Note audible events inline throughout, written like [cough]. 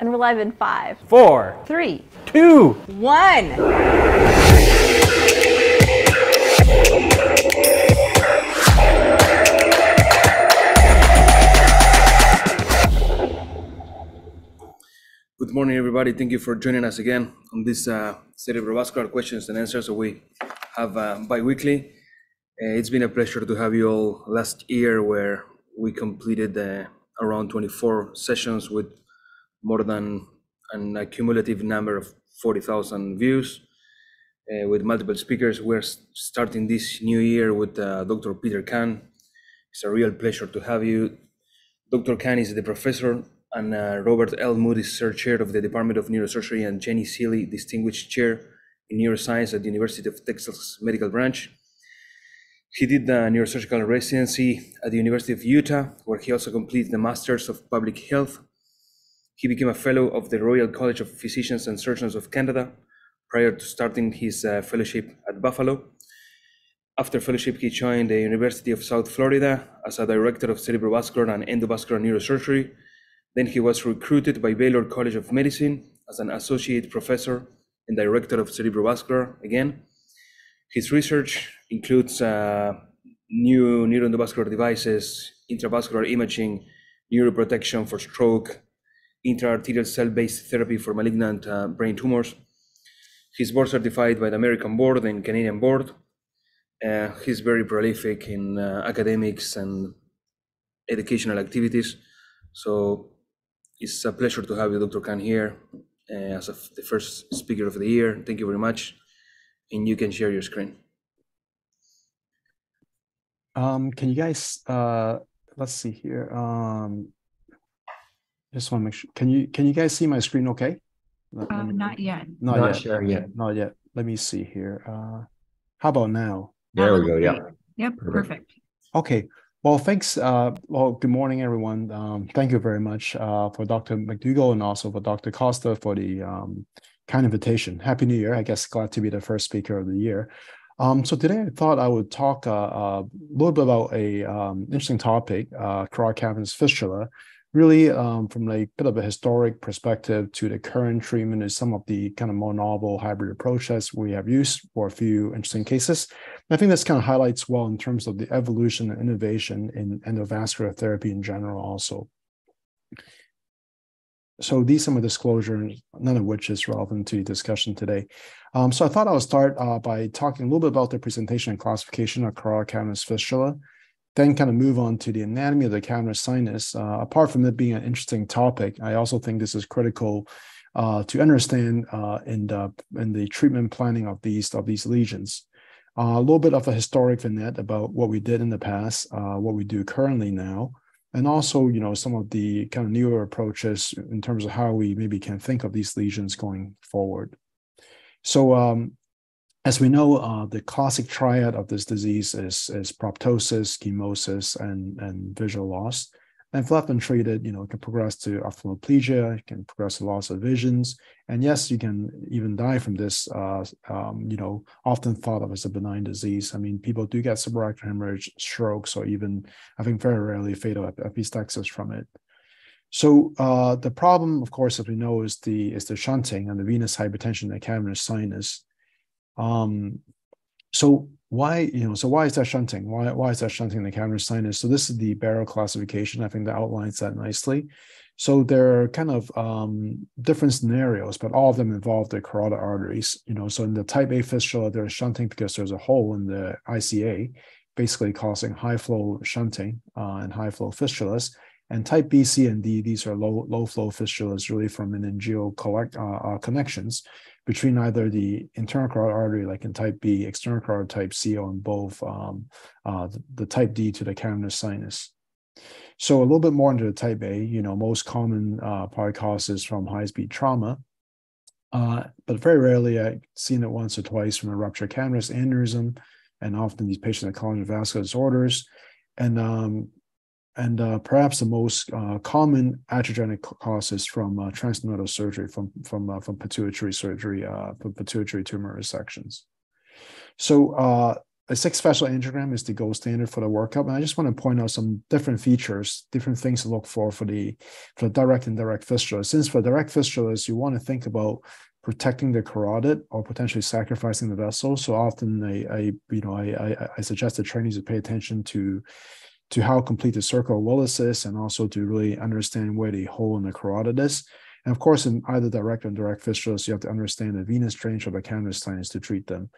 And we're live in five, four, three, two, one. Good morning, everybody. Thank you for joining us again on this uh, cerebrovascular questions and answers that we have uh, bi-weekly. Uh, it's been a pleasure to have you all last year where we completed uh, around 24 sessions with more than an accumulative number of 40,000 views uh, with multiple speakers. We're starting this new year with uh, Dr. Peter Kan. It's a real pleasure to have you. Dr. Kan is the professor and uh, Robert L. Moody Sir Chair of the Department of Neurosurgery and Jennie Sealy Distinguished Chair in Neuroscience at the University of Texas Medical Branch. He did the neurosurgical residency at the University of Utah, where he also completed the Masters of Public Health he became a fellow of the Royal College of Physicians and Surgeons of Canada prior to starting his uh, fellowship at Buffalo. After fellowship, he joined the University of South Florida as a director of cerebrovascular and endovascular neurosurgery. Then he was recruited by Baylor College of Medicine as an associate professor and director of cerebrovascular again. His research includes uh, new neuroendovascular devices, intravascular imaging, neuroprotection for stroke, intraarterial cell-based therapy for malignant uh, brain tumors. He's board certified by the American board and Canadian board. Uh, he's very prolific in uh, academics and educational activities. So it's a pleasure to have you, Dr. Kan, here uh, as the first speaker of the year. Thank you very much. And you can share your screen. Um, can you guys, uh, let's see here. Um, just want to make sure. Can you can you guys see my screen okay? Let, uh, not yet. Not, not yet. sure yet. Not yet. Let me see here. Uh, how about now? There we go. Yeah. Yep. Perfect. perfect. Okay. Well, thanks. Uh, well, good morning, everyone. Um, thank you very much uh, for Dr. McDougall and also for Dr. Costa for the um, kind invitation. Happy New Year. I guess glad to be the first speaker of the year. Um, so today I thought I would talk uh, a little bit about a um, interesting topic, uh, carotid cavernous fistula, really um, from a bit of a historic perspective to the current treatment is some of the kind of more novel hybrid approaches we have used for a few interesting cases. And I think this kind of highlights well in terms of the evolution and innovation in endovascular therapy in general also. So these are my disclosures, none of which is relevant to the discussion today. Um, so I thought I would start uh, by talking a little bit about the presentation and classification of carotid cavernous fistula then kind of move on to the anatomy of the cavernous sinus. Uh, apart from it being an interesting topic, I also think this is critical uh, to understand uh, in the in the treatment planning of these of these lesions. Uh, a little bit of a historic vignette about what we did in the past, uh, what we do currently now, and also you know some of the kind of newer approaches in terms of how we maybe can think of these lesions going forward. So um, as we know, uh, the classic triad of this disease is, is proptosis, chemosis, and, and visual loss. And if left untreated, you know, it can progress to ophthalmoplegia, it can progress to loss of visions. And yes, you can even die from this, uh, um, you know, often thought of as a benign disease. I mean, people do get subarachnoid hemorrhage, strokes, or even, I think, very rarely fatal epistaxis from it. So uh, the problem, of course, as we know, is the is the shunting and the venous hypertension in the cavernous sinus. Um, so why, you know, so why is that shunting? Why, why is that shunting the cavernous sinus? So this is the Barrow classification. I think that outlines that nicely. So there are kind of um, different scenarios, but all of them involve the carotid arteries. You know, so in the type A fistula, there's shunting because there's a hole in the ICA, basically causing high flow shunting uh, and high flow fistulas. And type B, C, and D, these are low low flow fistulas, really from meningeal collect, uh, uh, connections between either the internal carotid artery, like in type B, external carotid type C, or in both um, uh, the, the, type D to the cavernous sinus. So a little bit more into the type A, you know, most common uh, probably causes from high-speed trauma, uh, but very rarely I've seen it once or twice from a ruptured cavernous aneurysm, and often these patients have collagen vascular disorders. And um, and uh, perhaps the most uh, common iatrogenic causes from uh, transsphenoidal surgery, from from uh, from pituitary surgery, uh, from pituitary tumor resections. So uh, a six vessel angiogram is the gold standard for the workup. And I just want to point out some different features, different things to look for for the for the direct and direct fistula. Since for direct fistulas, you want to think about protecting the carotid or potentially sacrificing the vessel. So often I, I you know, I, I, I suggest the trainees to pay attention to to how complete the circle of Willis is and also to really understand where the hole in the carotid is. And of course, in either direct or indirect fistulas, you have to understand the venous drainage of the cavernous sinus to treat them.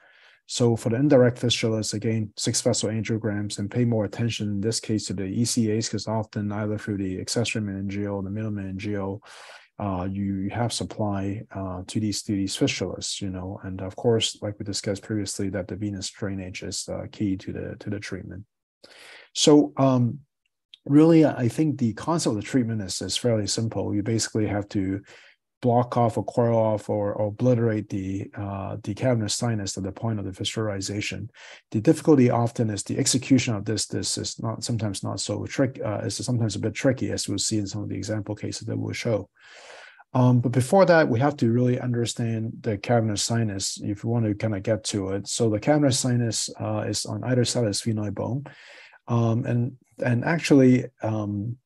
So for the indirect fistulas, again, six vessel angiograms and pay more attention in this case to the ECAs because often either through the accessory meningeal or the middle meningeal, uh, you have supply uh, to these to these fistulas, you know, and of course, like we discussed previously, that the venous drainage is uh, key to the to the treatment. So um, really, I think the concept of the treatment is, is fairly simple. You basically have to block off or coil off or, or obliterate the uh, the cavernous sinus at the point of the fistularization. The difficulty often is the execution of this. This is not sometimes not so trick. Uh, is sometimes a bit tricky, as we'll see in some of the example cases that we'll show. Um, but before that, we have to really understand the cavernous sinus if we want to kind of get to it. So the cavernous sinus uh, is on either side of the sphenoid bone, um, and and actually um,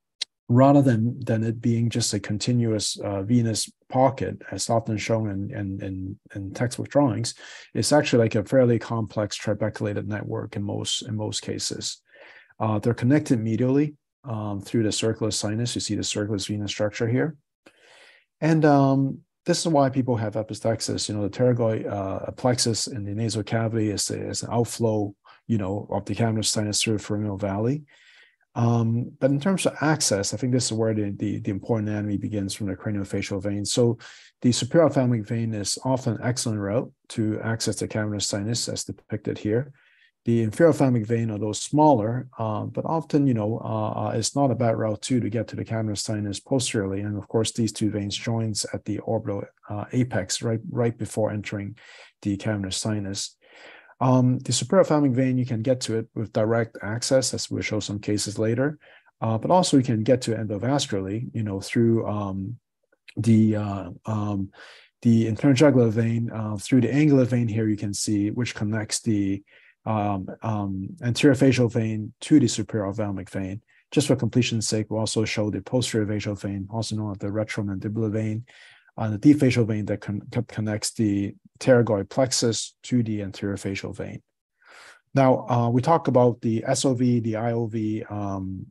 rather than than it being just a continuous uh, venous pocket, as often shown in, in, in, in, textbook drawings, it's actually like a fairly complex trabeculated network in most in most cases. Uh, they're connected medially um, through the circular sinus. You see the circulus venous structure here. And um, this is why people have epistaxis. You know, the pterygoid uh, plexus in the nasal cavity is, is an outflow, you know, of the cavernous sinus through the pharyngeal valley. Um, but in terms of access, I think this is where the, the, the, important anatomy begins from the craniofacial vein. So the superior ophthalmic vein is often an excellent route to access the cavernous sinus as depicted here. The inferior ophthalmic vein, although smaller, uh, but often, you know, uh, uh, it's not a bad route too to get to the cavernous sinus posteriorly. And of course, these two veins joins at the orbital uh, apex right, right before entering the cavernous sinus. Um, the superior ophthalmic vein, you can get to it with direct access, as we'll show some cases later. Uh, but also you can get to endovascularly, you know, through um, the uh, um, the interjugular vein, uh, through the angular vein here, you can see which connects the um, um, anterior facial vein to the superior ophthalmic vein. Just for completion's sake, we'll also show the posterior facial vein, also known as the retromandibular vein, on the deep facial vein that con connects the pterygoid plexus to the anterior facial vein. Now, uh, we talk about the SOV, the IOV um,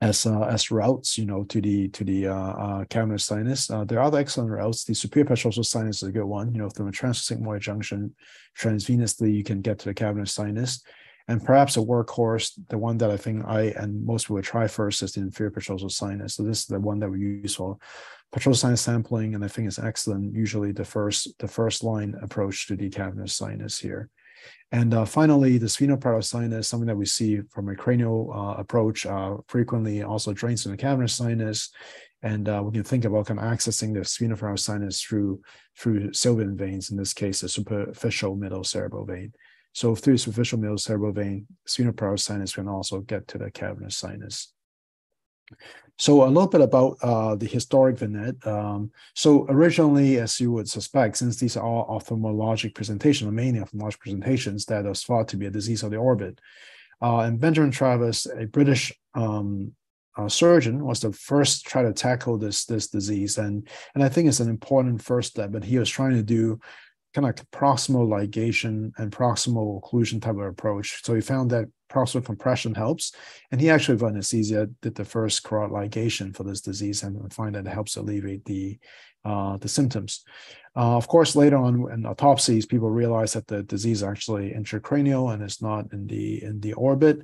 as uh, as routes, you know, to the to the uh, uh, cavernous sinus. Uh, there are other excellent routes. The superior petrosal sinus is a good one. You know, through a transsigmoid junction, transvenously, you can get to the cavernous sinus. And perhaps a workhorse, the one that I think I and most people would try first is the inferior petrosal sinus. So this is the one that we use for petrosal sinus sampling, and I think it's excellent. Usually the first the first line approach to the cavernous sinus here. And uh, finally, the sphenoparietal sinus, something that we see from a cranial uh, approach, uh, frequently also drains in the cavernous sinus. And uh, we can think about kind of accessing the sphenoparietal sinus through through sylvian veins, in this case, the superficial middle cerebral vein. So through the superficial middle cerebral vein, sphenoparietal sinus can also get to the cavernous sinus. So a little bit about uh, the historic vignette. Um, so originally, as you would suspect, since these are all ophthalmologic presentations, mainly ophthalmologic presentations, that was thought to be a disease of the orbit. Uh, and Benjamin Travers, a British um, uh, surgeon, was the first to try to tackle this this disease, and and I think it's an important first step. But he was trying to do kind of proximal ligation and proximal occlusion type of approach. So he found that proximal compression helps. And he actually, with anesthesia, did the first carotid ligation for this disease and find that it helps alleviate the uh, the symptoms. Uh, of course, later on in autopsies, people realize that the disease is actually intracranial and it's not in the in the orbit.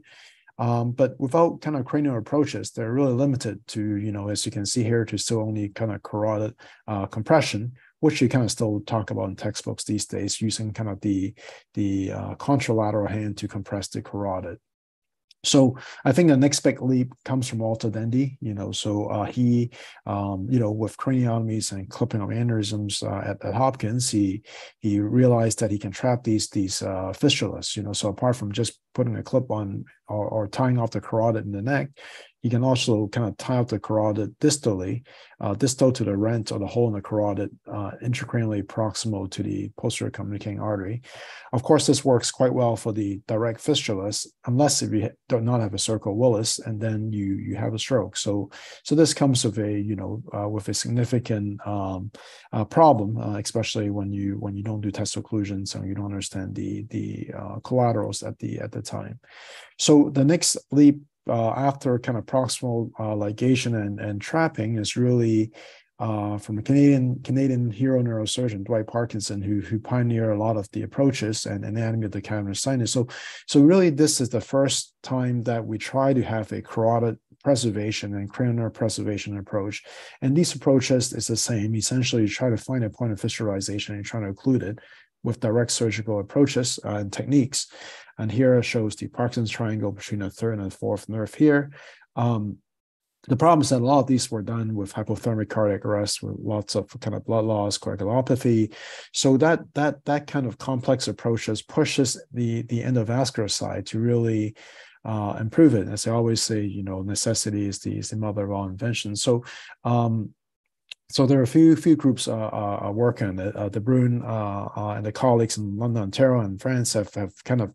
Um, but without kind of cranial approaches, they're really limited to, you know, as you can see here, to still only kind of carotid uh, compression, which you kind of still talk about in textbooks these days, using kind of the the uh, contralateral hand to compress the carotid. So I think the next big leap comes from Walter Dandy. You know, so uh, he, um, you know, with craniotomies and clipping of aneurysms uh, at, at, Hopkins, he he realized that he can trap these these uh, fistulas. You know, so apart from just putting a clip on or, or tying off the carotid in the neck, you can also kind of tie up the carotid distally, uh, distal to the rent or the hole in the carotid, uh, intracranially proximal to the posterior communicating artery. Of course, this works quite well for the direct fistulas, unless if you do not have a circle Willis, and then you you have a stroke. So so this comes with a you know uh, with a significant um, uh, problem, uh, especially when you when you don't do test occlusions and you don't understand the the uh, collaterals at the at the time. So the next leap uh, after kind of proximal uh, ligation and, and trapping is really uh, from a Canadian Canadian hero neurosurgeon Dwight Parkinson, who who pioneered a lot of the approaches and anatomy of the cavernous sinus. So so really, this is the first time that we try to have a carotid preservation and cranial preservation approach. And these approaches is the same. Essentially, you try to find a point of fissurization and you try to occlude it with direct surgical approaches uh, and techniques. And here shows the Parkinson's triangle between the third and fourth nerve here. Um, the problem is that a lot of these were done with hypothermic cardiac arrest, with lots of kind of blood loss, coagulopathy. So that that that kind of complex approaches pushes the the endovascular side to really uh, improve it. As I always say, you know, necessity is the, is the mother of all invention. So um, so there are a few few groups uh, uh, working on it. Uh, Debrun uh, uh, and the colleagues in London, Ontario, and France have, have kind of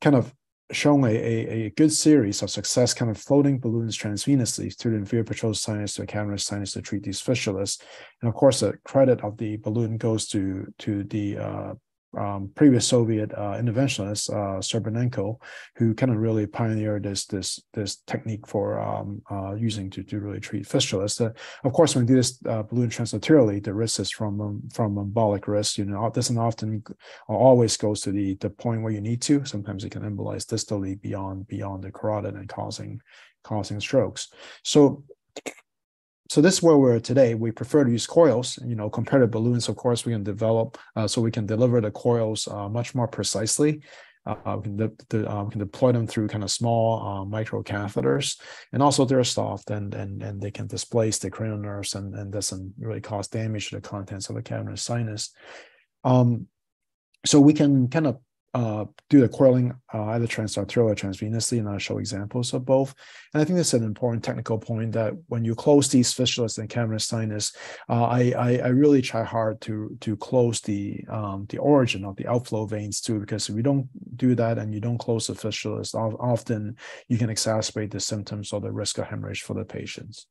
kind of shown a, a, a, good series of success, kind of floating balloons transvenously through the inferior petrosal sinus to the cavernous sinus to treat these fistulas. And of course, the credit of the balloon goes to to the uh, um, previous Soviet uh, interventionist uh, Serbinenko, who kind of really pioneered this this this technique for um, uh, using to, to really treat fistulas. Uh, of course, when you do this uh, balloon transarterially, the risk is from um, from embolic risk. You know, doesn't often always goes to the the point where you need to. Sometimes it can embolize distally beyond beyond the carotid and causing causing strokes. So so this is where we're today. We prefer to use coils, you know, compared to balloons. Of course, we can develop uh, so we can deliver the coils uh, much more precisely. Uh, we, can de- de- uh, we can deploy them through kind of small uh, micro catheters, and also they're soft and and and they can displace the cranial nerves and and doesn't really cause damage to the contents of the cavernous sinus. Um, so we can kind of uh, do the coiling uh, either transarterial or transvenously, and I'll show examples of both. And I think that's an important technical point that when you close these fistulas and cavernous sinus, uh, I, I, I really try hard to to close the um, the origin of the outflow veins too, because if you don't do that and you don't close the fistulas, often you can exacerbate the symptoms or the risk of hemorrhage for the patients.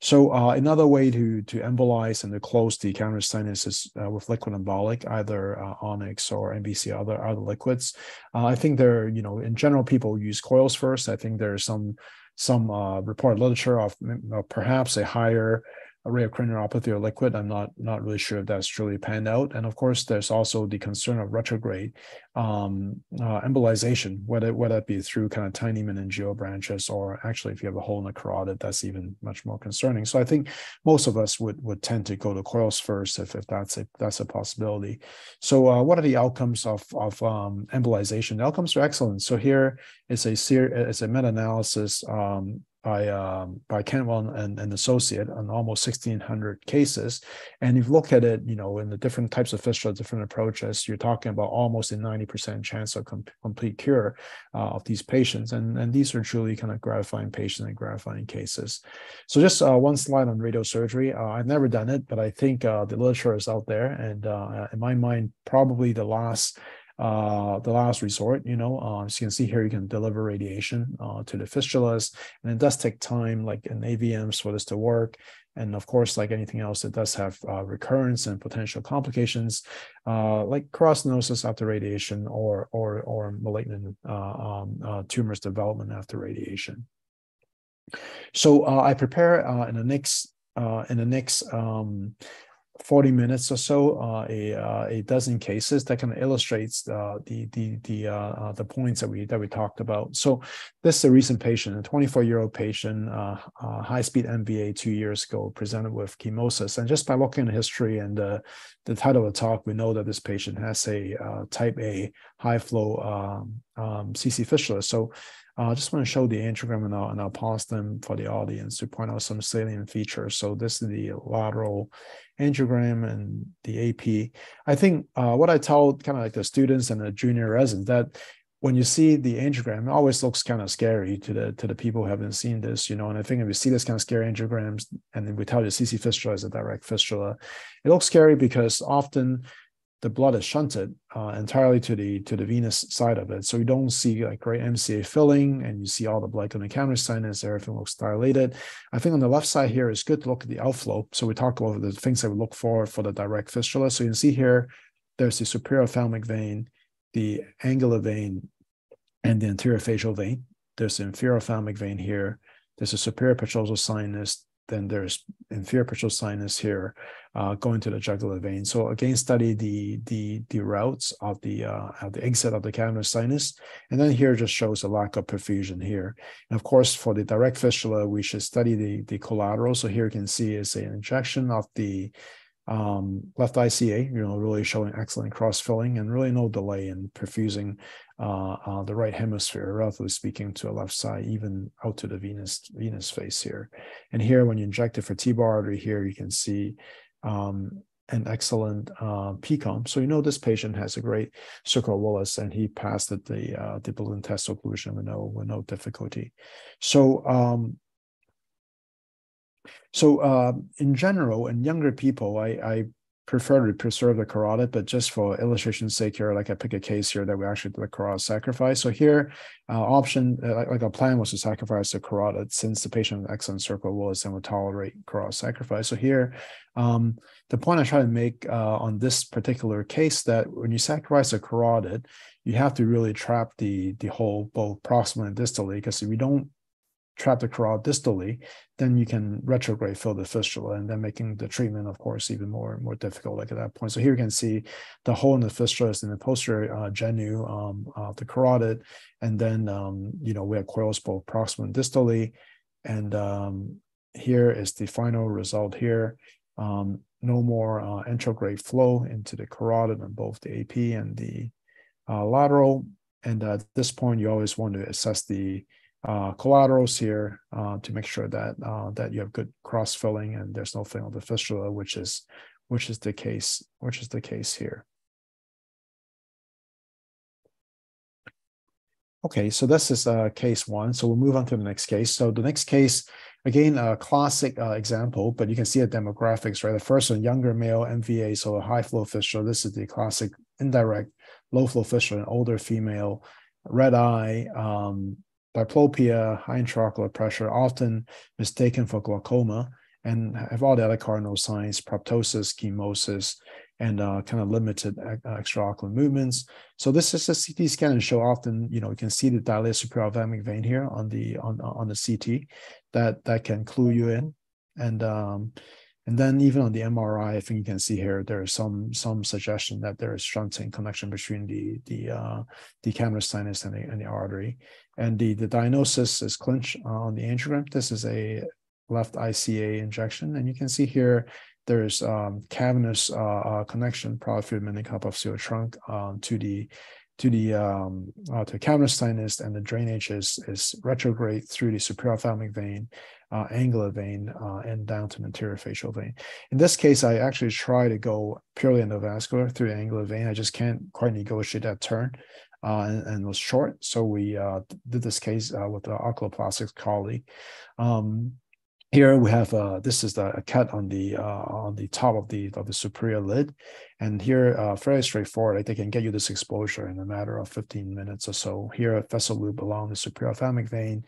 So uh, another way to to embolize and to close the cavernous sinus is uh, with liquid embolic, either uh, Onyx or NBC, other other liquids. Uh, I think there, you know, in general, people use coils first. I think there's some some uh, reported literature of perhaps a higher array of craniopathy or liquid. I'm not not really sure if that's truly panned out. And of course, there's also the concern of retrograde um, uh, embolization, whether whether it be through kind of tiny meningeal branches or actually if you have a hole in the carotid, that's even much more concerning. So I think most of us would would tend to go to coils first if, if that's a that's a possibility. So uh, what are the outcomes of of um, embolization? The outcomes are excellent. So here is a ser- it's a meta-analysis um, by um, by Cantwell and, and Associate on almost 1,600 cases. And if you look at it, you know, in the different types of fistula, different approaches, you're talking about almost a 90% chance of com- complete cure uh, of these patients. And, and these are truly kind of gratifying patients and gratifying cases. So just uh, one slide on radiosurgery. Uh, I've never done it, but I think uh, the literature is out there. And uh, in my mind, probably the last uh, the last resort. You know, uh, as you can see here, you can deliver radiation uh, to the fistulas, and it does take time, like in AVMs, for this to work. And of course, like anything else, it does have uh, recurrence and potential complications, uh, like carcinosis after radiation or or or malignant uh, um, tumors development after radiation. So I prepare in the next in the next um, 40 minutes or so, uh, a, uh, a dozen cases that kind of illustrates uh, the the the uh, uh, the points that we that we talked about. So this is a recent patient, a 24 year old patient, uh, high speed MVA two years ago, presented with chemosis, and just by looking at history and the title of the talk, we know that this patient has a type A high flow um, um, CC fistula. So I just want to show the angiogram and I'll, and I'll pause them for the audience to point out some salient features. So this is the lateral angiogram and the AP. I think uh, what I tell kind of like the students and the junior residents that when you see the angiogram, it always looks kind of scary to the to the people who haven't seen this, you know. And I think if you see this kind of scary angiograms, and then we tell you CC fistula is a direct fistula, it looks scary because often the blood is shunted uh, entirely to the to the venous side of it. So you don't see like great MCA filling, and you see all the blood coming cavernous sinus. Everything looks dilated. I think on the left side here, it's good to look at the outflow. So we talk about the things that we look for for the direct fistula. So you can see here, there's the superior ophthalmic vein, the angular vein, and the anterior facial vein. There's the inferior ophthalmic vein here. There's a superior petrosal sinus, then there's inferior petrosal sinus here uh, going to the jugular vein. So again, study the the the routes of the uh, of the exit of the cavernous sinus, and then here just shows a lack of perfusion here. And of course, for the direct fistula, we should study the the collateral. So here you can see is an injection of the um, left ICA, you know, really showing excellent cross filling and really no delay in perfusing uh, uh, the right hemisphere, relatively speaking, to a left side, even out to the venous venous face here. And here, when you inject it for T-bar artery, here you can see um, an excellent uh, PCOM. So you know this patient has a great circle Willis, and he passed the the, uh, the balloon test occlusion with no with no difficulty. So um, so uh, in general, in younger people, I, I, prefer to preserve the carotid, but just for illustration's sake here, like I pick a case here that we actually did a carotid sacrifice. So here, uh, option, uh, like, a plan was to sacrifice the carotid since the patient with excellent circle Willis and would tolerate carotid sacrifice. So here, um, the point I try to make uh, on this particular case that when you sacrifice a carotid, you have to really trap the the hole both proximally and distally because if you don't trap the carotid distally, then you can retrograde fill the fistula and then making the treatment, of course, even more more difficult like at that point. So here you can see the hole in the fistula is in the posterior uh, genu um, of the carotid. And then, um, you know, we have coils both proximal and distally. And um, here is the final result here. Um, no more uh, antegrade flow into the carotid on both the AP and the uh, lateral. And at this point, you always want to assess the uh, collaterals here uh, to make sure that uh, that you have good cross filling and there's no filling of the fistula, which is which is the case which is the case here. Okay, so this is uh, case one. So we'll move on to the next case. So the next case, again, a classic uh, example, but you can see the demographics, right? The first one, younger male MVA, so a high flow fistula. This is the classic indirect low flow fistula, an older female, red eye, um, diplopia, high intraocular pressure, often mistaken for glaucoma, and have all the other cardinal signs, proptosis, chemosis, and uh, kind of limited uh, extraocular movements. So this is a CT scan and show often, you know, you can see the dilated superior ophthalmic vein here on the on on the CT that that can clue you in. And um, and then even on the MRI, I think you can see here there is some some suggestion that there is shunting connection between the the uh, the cavernous sinus and the, and the artery. And the the diagnosis is clinched on the angiogram. This is a left ICA injection, and you can see here there's um, cavernous uh, uh, connection, probably through the meningohypophyseal trunk um, to the to the um, uh, to cavernous sinus, and the drainage is is retrograde through the superior ophthalmic vein uh, angular vein uh, and down to the anterior facial vein. In this case, I actually try to go purely endovascular through the angular vein. I just can't quite negotiate that turn uh, and, was short. So we uh, did this case uh, with the oculoplastics colleague. Um, here we have uh, this is the a cut on the uh, on the top of the of the superior lid, and here uh, very straightforward. Like they can get you this exposure in a matter of 15 minutes or so. Here a vessel loop along the superior ophthalmic vein,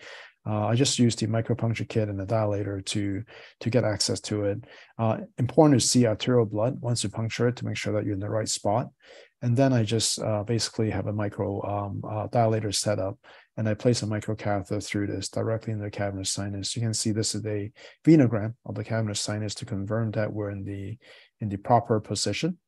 uh, I just used the micropuncture kit and the dilator to to get access to it. Uh, important to see arterial blood once you puncture it to make sure that you're in the right spot. And then I just uh, basically have a micro um, uh, dilator set up and I place a microcatheter through this directly in the cavernous sinus. You can see this is a venogram of the cavernous sinus to confirm that we're in the in the proper position.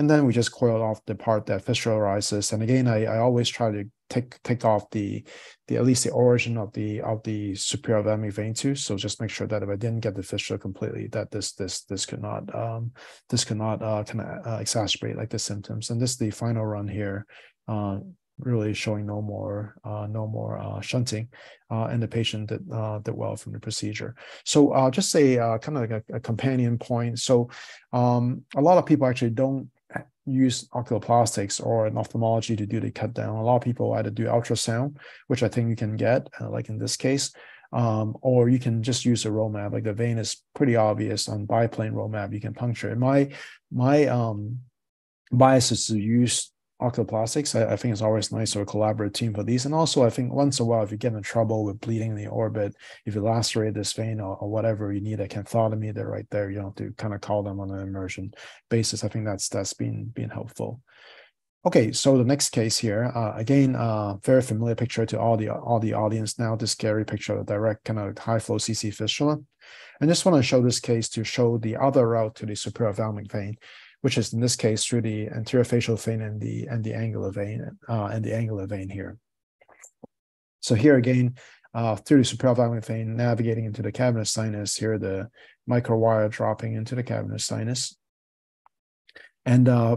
And then we just coil off the part that fistularizes. And again, I, I always try to take take off the the at least the origin of the of the superior ophthalmic vein too. So just make sure that if I didn't get the fistula completely, that this this this could not um this could not uh kind of uh, exacerbate like the symptoms. And this is the final run here. Uh, really showing no more uh, no more uh, shunting, uh, and the patient did uh, did well from the procedure. So uh, just a uh, kind of like a, a, companion point. So um, a lot of people actually don't use oculoplastics or an ophthalmology to do the cut down. A lot of people either do ultrasound, which I think you can get, uh, like in this case, um, or you can just use a roadmap. Like the vein is pretty obvious on biplane roadmap. You can puncture it. My my um, bias is to use oculoplastics. I, I, think it's always nice to collaborate team for these. And also, I think once in a while, if you get in trouble with bleeding in the orbit, if you lacerate this vein or, or whatever, you need a canthotomy. They're right there. You have to kind of call them on an immersion basis. I think that's that's been been helpful. Okay, so the next case here, uh, again, uh, very familiar picture to all the all the audience now. This scary picture of direct kind of high flow CC fistula. I just want to show this case to show the other route to the superior ophthalmic vein which is in this case through the anterior facial vein and the and the angular vein uh, and the angular vein here. So here again, uh, through the superior vein, navigating into the cavernous sinus. Here, the microwire dropping into the cavernous sinus, and uh,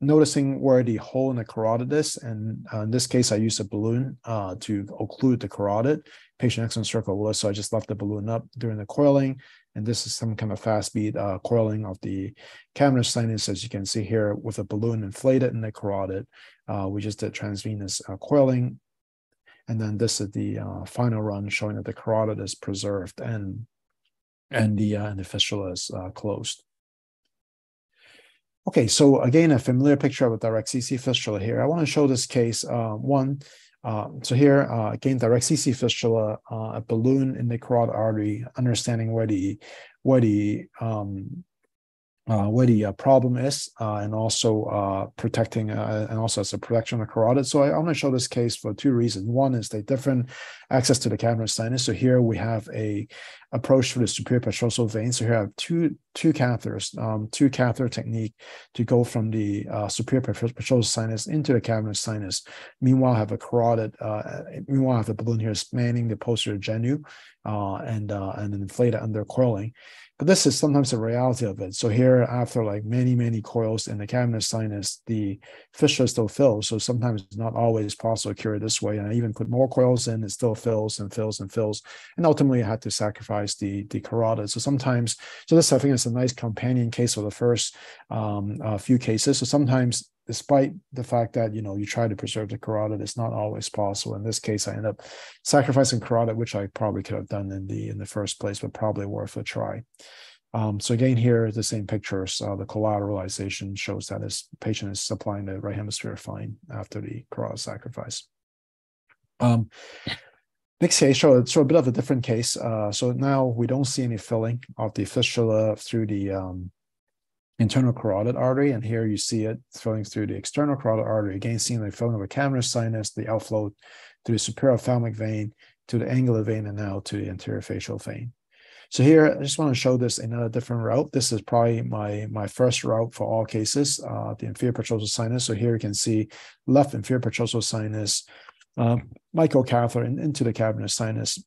noticing where the hole in the carotid is. And uh, in this case, I used a balloon uh, to occlude the carotid. Patient external circle was, so I just left the balloon up during the coiling. And this is some kind of fast beat uh, coiling of the cavernous sinus, as you can see here, with a balloon inflated in the carotid. Uh, we just did transvenous uh, coiling. And then this is the uh, final run showing that the carotid is preserved and and the and the fistula is closed. Okay, so again, a familiar picture of a direct CC fistula here. I want to show this case. Uh, one, uh, so here, uh, again, direct CC fistula, uh, a balloon in the carotid artery, understanding where the, where the um, uh, where the uh, problem is, uh, and also uh, protecting, uh, and also as a protection of carotid. So I, am going to show this case for two reasons. One is the different access to the cavernous sinus. So here we have a approach for the superior petrosal vein. So here I have two two catheters, um, two catheter technique to go from the uh, superior petrosal sinus into the cavernous sinus. Meanwhile, I have a carotid. meanwhile, I have a balloon here spanning the posterior genu, and and inflated under coiling. This is sometimes the reality of it. So here, after like many, many coils in the cavernous sinus, the fissure still fills. So sometimes it's not always possible to cure it this way. And I even put more coils in, it still fills and fills and fills. And ultimately I had to sacrifice the, the carotid. So sometimes, so this I think is a nice companion case for the first um, few cases. So sometimes despite the fact that you know you try to preserve the carotid it's not always possible. In this case i end up sacrificing carotid which i probably could have done in the in the first place but probably worth a try. Um, so again here the same pictures. Uh, the collateralization shows that this patient is supplying the right hemisphere fine after the carotid sacrifice. Um, Next case, show, show a bit of a different case. Uh, so now we don't see any filling of the fistula through the um, internal carotid artery, and here you see it flowing through the external carotid artery, again seeing the filling of a cavernous sinus, the outflow through the superior ophthalmic vein to the angular vein, and now to the anterior facial vein. So here, I just want to show this another different route. This is probably my, my first route for all cases, uh, the inferior petrosal sinus. So here you can see left inferior petrosal sinus, uh, microcatheter in, into the cavernous sinus,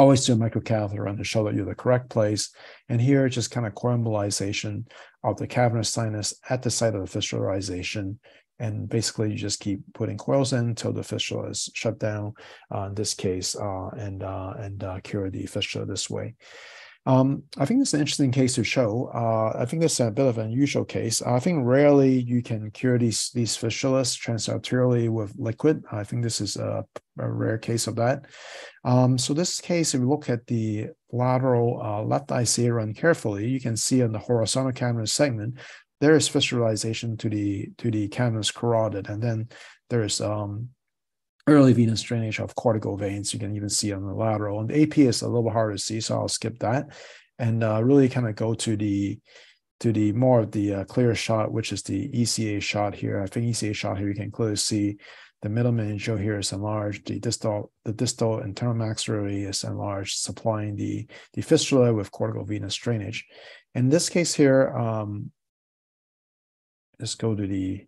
always do a microcatheter to show that you're the correct place. And here, it's just kind of core embolization of the cavernous sinus at the site of the fistularization. And basically, you just keep putting coils in until the fistula is shut down. Uh, in this case, uh, and uh, and uh, cure the fistula this way. Um, I think it's an interesting case to show. Uh, I think it's a bit of an unusual case. I think rarely you can cure these these fistulas transarterially with liquid. I think this is a, a rare case of that. Um, so this case, if you look at the lateral uh, left ICA run carefully, you can see on the horizontal cavernous segment, there is fistulization to the to the cavernous carotid, and then there's um, early venous drainage of cortical veins. You can even see on the lateral. And the AP is a little bit harder to see, so I'll skip that and uh, really kind of go to the to the more of the uh, clear shot, which is the ECA shot here. I think ECA shot here, you can clearly see the middle meningeal here is enlarged. The distal, the distal internal maxillary is enlarged, supplying the, the fistula with cortical venous drainage. In this case here, um, let's go to the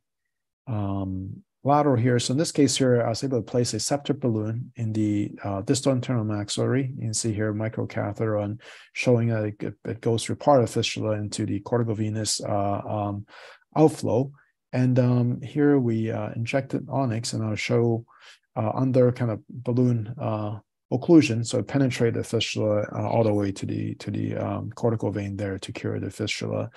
um, lateral here. So in this case here, I was able to place a Scepter balloon in the uh, distal internal maxillary. You can see here microcatheter on showing that it, it, goes through part of the fistula into the cortical venous uh, um, outflow. And um, here we uh, injected onyx, and I'll show uh, under kind of balloon uh, occlusion, so penetrate the fistula uh, all the way to the to the um, cortical vein there to cure the fistula.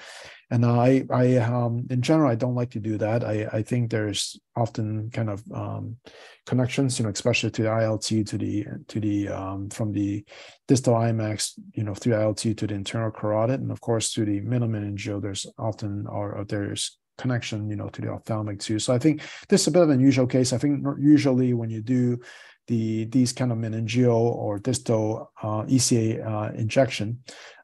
And I, I, um, in general, I don't like to do that. I, I think there's often kind of um, connections, you know, especially to the ILT, to the, to the, um, from the distal IMAX, you know, through ILT to the internal carotid, and of course to the middle meningeal. There's often or, or there's connection, you know, to the ophthalmic too. So I think this is a bit of an unusual case. I think usually when you do the these kind of meningeal or distal uh, ECA uh, injection,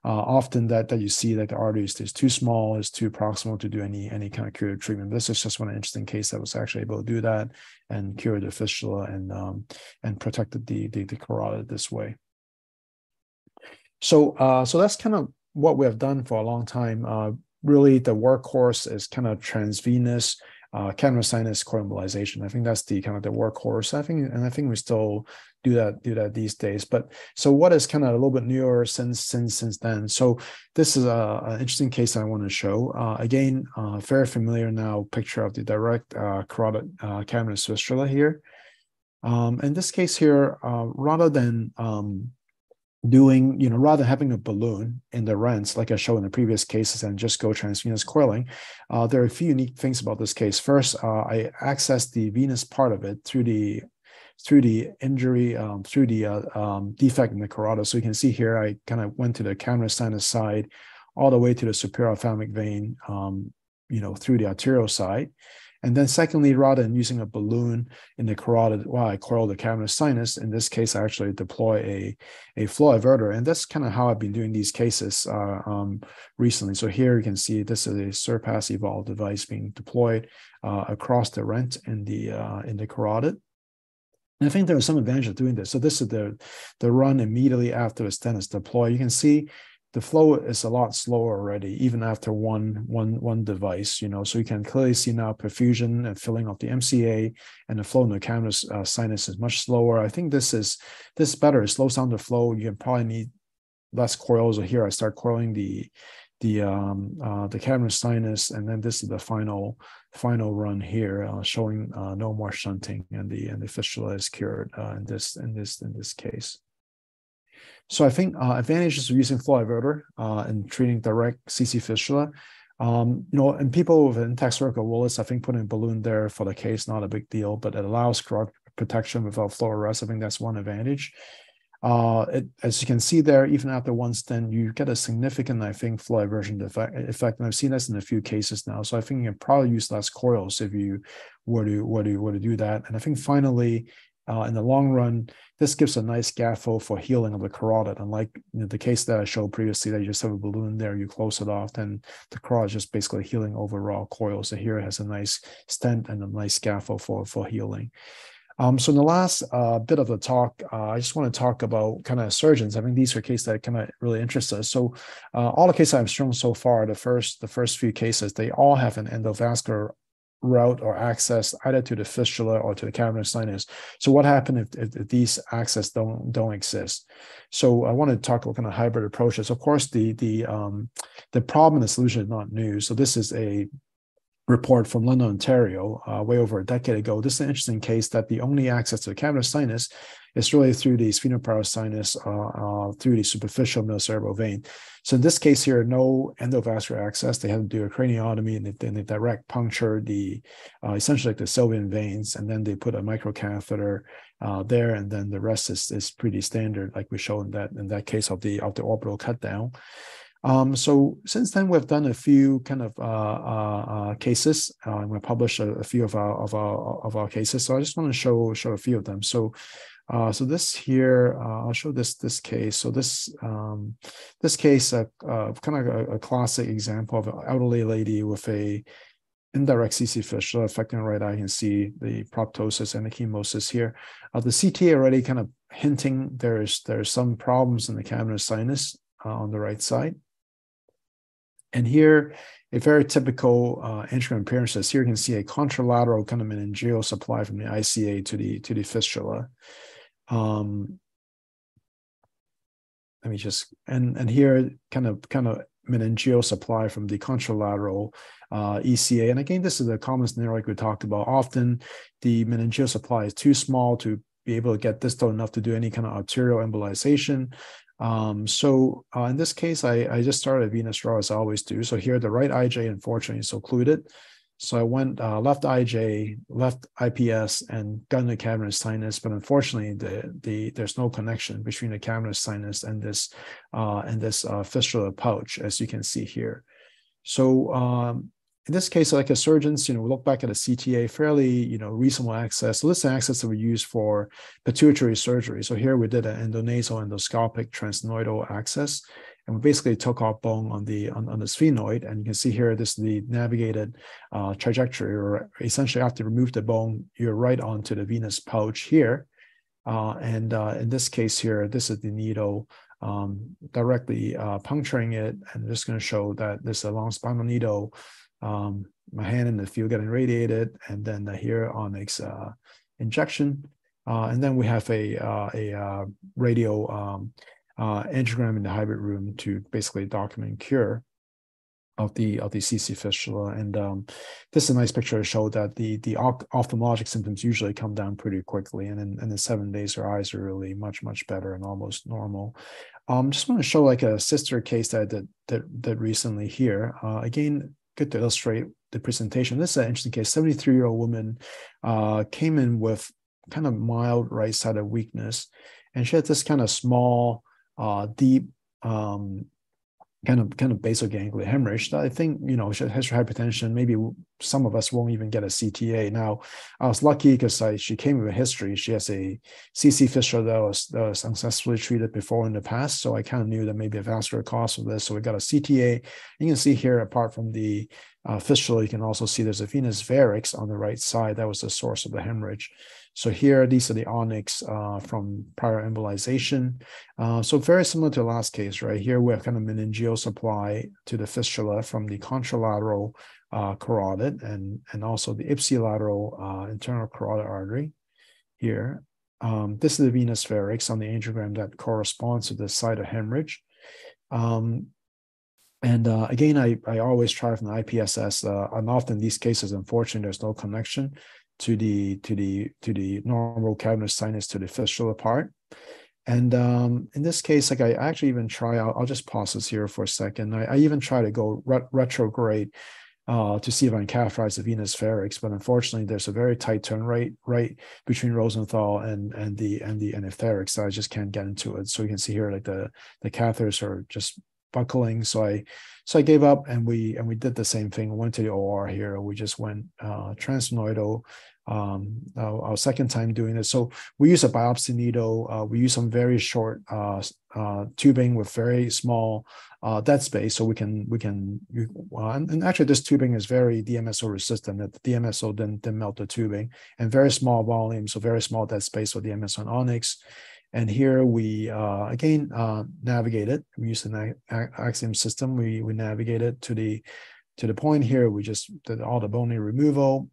uh, often that that you see that the artery is too small, is too proximal to do any any kind of curative treatment. This is just one interesting case that was actually able to do that and cure the fistula and um, and protected the, the, the carotid this way. So uh, so that's kind of what we have done for a long time. Uh, really, the workhorse is kind of transvenous uh, cavernous sinus coembolization. I think that's the kind of the workhorse. I think, and I think we still do that do that these days. But so what is kind of a little bit newer since since since then? So this is a, an interesting case I want to show. Uh, again, uh, very familiar now picture of the direct uh, carotid uh, cavernous fistula here. Um, in this case here, uh, rather than um, doing, you know, rather having a balloon in the rents, like I showed in the previous cases, and just go transvenous coiling, uh, there are a few unique things about this case. First, uh, I accessed the venous part of it through the through the injury, um, through the uh, um, defect in the carotid. So you can see here, I kind of went to the cavernous sinus side, all the way to the superior ophthalmic vein, um, you know, through the arterial side. And then secondly, rather than using a balloon in the carotid, well, I coil the cavernous sinus. In this case, I actually deploy a, a flow diverter. And that's kind of how I've been doing these cases uh, um, recently. So here you can see this is a Surpass Evolve device being deployed uh, across the rent in the, uh, in the carotid. And I think there are some advantage of doing this. So this is the, the run immediately after the stent is deployed. You can see the flow is a lot slower already, even after one one one device. You know, so you can clearly see now perfusion and filling of the MCA and the flow in the cavernous uh, sinus is much slower. I think this is this is better. It slows down the flow. You can probably need less coils. So here I start coiling the the um, uh, the cavernous sinus, and then this is the final final run here, uh, showing uh, no more shunting, and the and the fistula is cured uh, in this in this in this case. So I think uh, advantages of using flow diverter uh, and treating direct CC fistula. Um, you know, and people with intact cervical Willis, I think putting a balloon there for the case, not a big deal, but it allows carotid protection without flow arrest. I think that's one advantage. Uh, it, as you can see there, even after one stent, you get a significant, I think, flow diversion effect, effect. And I've seen this in a few cases now. So I think you can probably use less coils if you were to, were to, were to do that. And I think finally, uh, in the long run, this gives a nice scaffold for healing of the carotid. Unlike you know, the case that I showed previously, that you just have a balloon there, you close it off, then the carotid is just basically healing over raw coils. So here it has a nice stent and a nice scaffold for, for healing. Um, so in the last uh, bit of the talk, uh, I just want to talk about kind of surgeons. I think these are cases that kind of really interest us. So uh, all the cases I've shown so far, the first the first few cases, they all have an endovascular route or access either to the fistula or to the cavernous sinus. So what happens if, if, these access don't don't exist? So I want to talk about kind of hybrid approaches. Of course, the the um, the problem and the solution is not new. So this is a report from London, Ontario, uh, way over a decade ago. This is an interesting case that the only access to the cavernous sinus is really through the sphenoparous uh, uh, through the superficial middle cerebral vein. So in this case here, no endovascular access. They had to do a craniotomy and then they direct puncture the, uh, essentially like the sylvian veins, and then they put a microcatheter uh, there, and then the rest is, is pretty standard, like we showed in that in that case of the of the orbital cutdown. Um, so since then, we've done a few kind of uh, uh, uh cases. Uh, we published a, a, few of our of our of our cases. So I just want to show show a few of them. So. Uh, so this here, uh, I'll show this this case. So this um, this case, uh, kind of a, a, classic example of an elderly lady with a indirect CC fistula affecting the right eye. You can see the proptosis and the chemosis here. Uh, the CT already kind of hinting there's there's some problems in the cavernous sinus uh, on the right side. And here, a very typical uh, angiogram appearance is here you can see a contralateral kind of meningeal supply from the ICA to the to the fistula. Um, let me just and and here kind of kind of meningeal supply from the contralateral uh, ECA. And again, this is a common scenario like we talked about. Often the meningeal supply is too small to be able to get distal enough to do any kind of arterial embolization. Um, so uh, in this case, I, I just started a venous draw as I always do. So here, the right IJ unfortunately is occluded. So I went uh, left IJ, left IPS, and got into cavernous sinus. But unfortunately, the the there's no connection between the cavernous sinus and this uh, and this uh, fistula pouch, as you can see here. So um, in this case, like a surgeons, you know, look back at a CTA, fairly, you know, reasonable access. So this is access that we use for pituitary surgery. So here we did an endonasal endoscopic transsphenoidal access and we basically took off bone on the on, on the sphenoid and you can see here this is the navigated uh, trajectory or essentially after remove the bone you're right onto the venous pouch here. Uh, and uh, in this case here this is the needle um, directly uh, puncturing it and I'm just going to show that this is a long spinal needle um, my hand in the field getting radiated and then the here onyx uh, injection. Uh, and then we have a a radio um, uh, angiogram in the hybrid room to basically document cure of the of the CC fistula. And um, this is a nice picture to show that the the ophthalmologic symptoms usually come down pretty quickly, and in, in the seven days, your eyes are really much much better and almost normal. Um, just want to show like a sister case that that that, that recently here. Uh, again, good to illustrate the presentation. This is an interesting case. Seventy three year old woman uh, came in with kind of mild right sided weakness, and she had this kind of small uh, deep um, kind of kind of basal ganglia hemorrhage I think you know she has hypertension. Maybe some of us won't even get a CTA. Now, I was lucky because she came with a history. She has a CC fistula that was, that was unsuccessfully treated before in the past, so I kind of knew that maybe a vascular cause of this. So we got a CTA. You can see here, apart from the uh, fistula, you can also see there's a venous varix on the right side. That was the source of the hemorrhage. So here, these are the onyx uh, from prior embolization. Uh, so very similar to the last case, right? Here we have kind of meningeal supply to the fistula from the contralateral uh, carotid and, and also the ipsilateral uh, internal carotid artery here. Um, this is the venous varix on the angiogram that corresponds to the site of hemorrhage. Um, and uh, again, I, I always try from the IPSS, uh, and often these cases, unfortunately, there's no connection to the to the to the normal cavernous sinus to the fistula part. And um, in this case, like I actually even try, I'll, I'll just pause this here for a second. I, I even try to go re- retrograde uh, to see if I can catheterize the venous varix, but unfortunately, there's a very tight turn rate right between Rosenthal and and the and the enophthalmic, so I just can't get into it. So you can see here, like the the catheters are just buckling. So I so I gave up, and we and we did the same thing. Went to the OR here. We just went uh, transsphenoidal um, our, our, second time doing it. So we use a biopsy needle. Uh, we use some very short uh, uh, tubing with very small uh, dead space, so we can we can. and, and, actually, this tubing is very DMSO resistant. That the DMSO didn't, melt the tubing, and very small volume, so very small dead space for DMSO and Onyx. And here we uh, again uh, navigate it. We use the AxiEM system. We we navigate it to the to the point here. We just did all the bony removal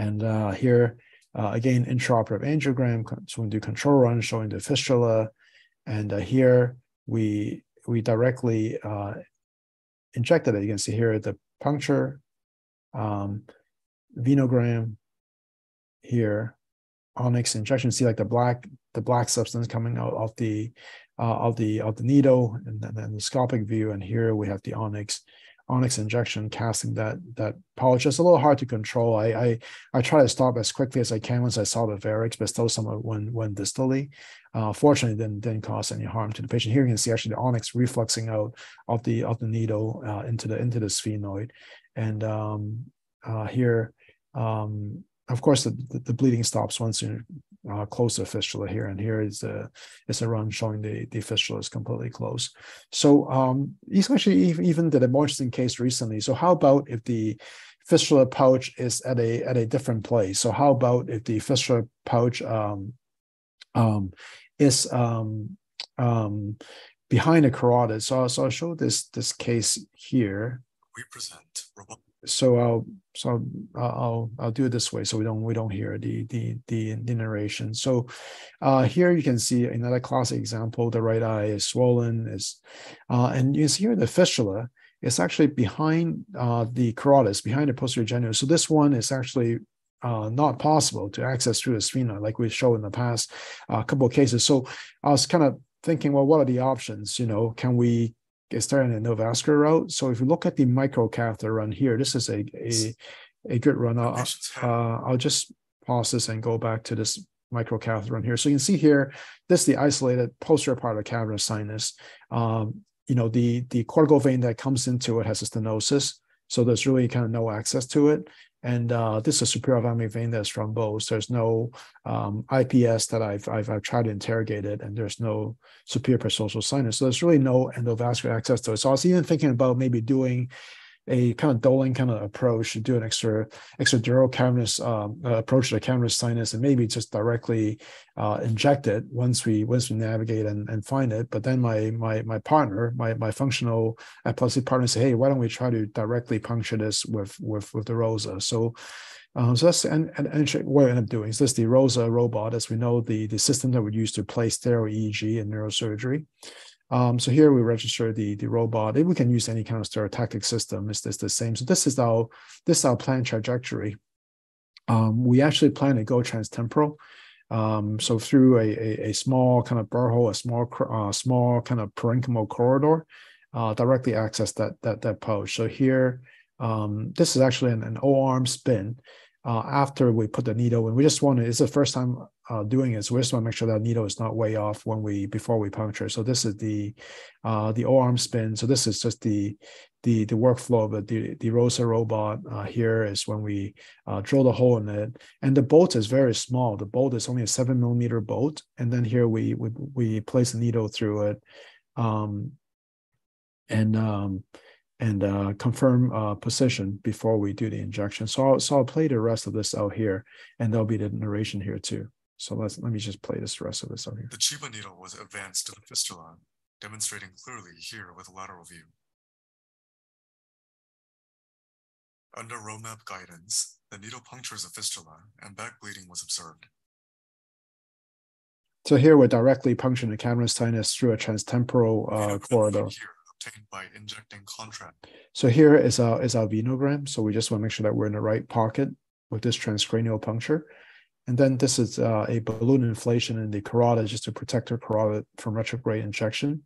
and uh, here, uh, again, intraoperative angiogram, so we do control run showing the fistula. And uh, here we we directly uh, injected it. You can see here the puncture, um, venogram here, onyx injection. See like the black the black substance coming out of the uh, of the of the needle, and then the scopic view. And here we have the onyx onyx injection casting that that pouch. It's a little hard to control. I, I I try to stop as quickly as I can once I saw the varix, but still some when when distally. Uh, fortunately, didn't didn't cause any harm to the patient. Here you can see actually the onyx refluxing out of the of the needle uh, into the into the sphenoid, and um, uh, here um, of course, the, the, bleeding stops once you uh, close the fistula here, and here is a is a run showing the the fistula is completely closed. So um, he's actually even did a more interesting case recently. So how about if the fistula pouch is at a at a different place? So how about if the fistula pouch um, um, is um, um, behind the carotid? So so I'll show this this case here. We present so I'll so I'll I'll do it this way so we don't we don't hear the the the, the narration. So uh, here you can see another classic example. The right eye is swollen, is uh, and you see here the fistula is actually behind uh, the carotis, behind the posterior genu. So this one is actually uh, not possible to access through the sphena, like we showed in the past a uh, couple of cases. So I was kind of thinking, well, what are the options? You know, can we get started in a endovascular route? So if you look at the microcatheter run here, this is a a, a good run. I'll, uh, I'll just pause this and go back to this microcatheter run here. So you can see here, this is the isolated posterior part of the cavernous sinus. Um, you know, the the cortical vein that comes into it has a stenosis. So there's really kind of no access to it. And uh, this is a superior ophthalmic vein that's thrombosed. There's no um, IPS that I've, I've, I've tried to interrogate it, and there's no superior petrosal sinus. So there's really no endovascular access to it. So I was even thinking about maybe doing a kind of Dolenc kind of approach do an extra extradural cavernous um, uh, approach to the cavernous sinus and maybe just directly uh, inject it once we once we navigate and, and find it. But then my my my partner, my my functional epilepsy partner, say, hey, why don't we try to directly puncture this with with with the Rosa? So. Um, so that's and, and, and what I end up doing is this the Rosa robot, as we know, the the system that we use to place stereo EEG in neurosurgery. Um, so here we register the, the robot. If we can use any kind of stereotactic system, it's, it's the same. So this is our this is our planned trajectory. Um, we actually plan to go transtemporal. Um, so through a, a, a, small kind of burr hole, a small uh, small kind of parenchymal corridor, uh, directly access that that that pouch. So here, um, this is actually an, an O arm spin. Uh, after we put the needle in, we just want to. It's the first time uh, doing it. So we just want to make sure that needle is not way off when we before we puncture. So this is the uh, the O arm spin. So this is just the the the workflow it. The the Rosa robot uh, here is when we uh, drill the hole in it, and the bolt is very small. The bolt is only a seven millimeter bolt, and then here we we we place the needle through it, um, and um, and uh, confirm uh, position before we do the injection. So I'll, so I'll play the rest of this out here, and there'll be the narration here too. So let's let me just play this rest of this out here. The Chiba needle was advanced to the fistula, demonstrating clearly here with lateral view. Under roadmap guidance, the needle punctures the fistula and back bleeding was observed. So here we're directly puncturing the cavernous sinus through a transtemporal uh, corridor. Here, obtained by injecting contrast. So here is our, is our venogram. So we just want to make sure that we're in the right pocket with this transcranial puncture. And then this is uh, a balloon inflation in the carotid just to protect the carotid from retrograde injection.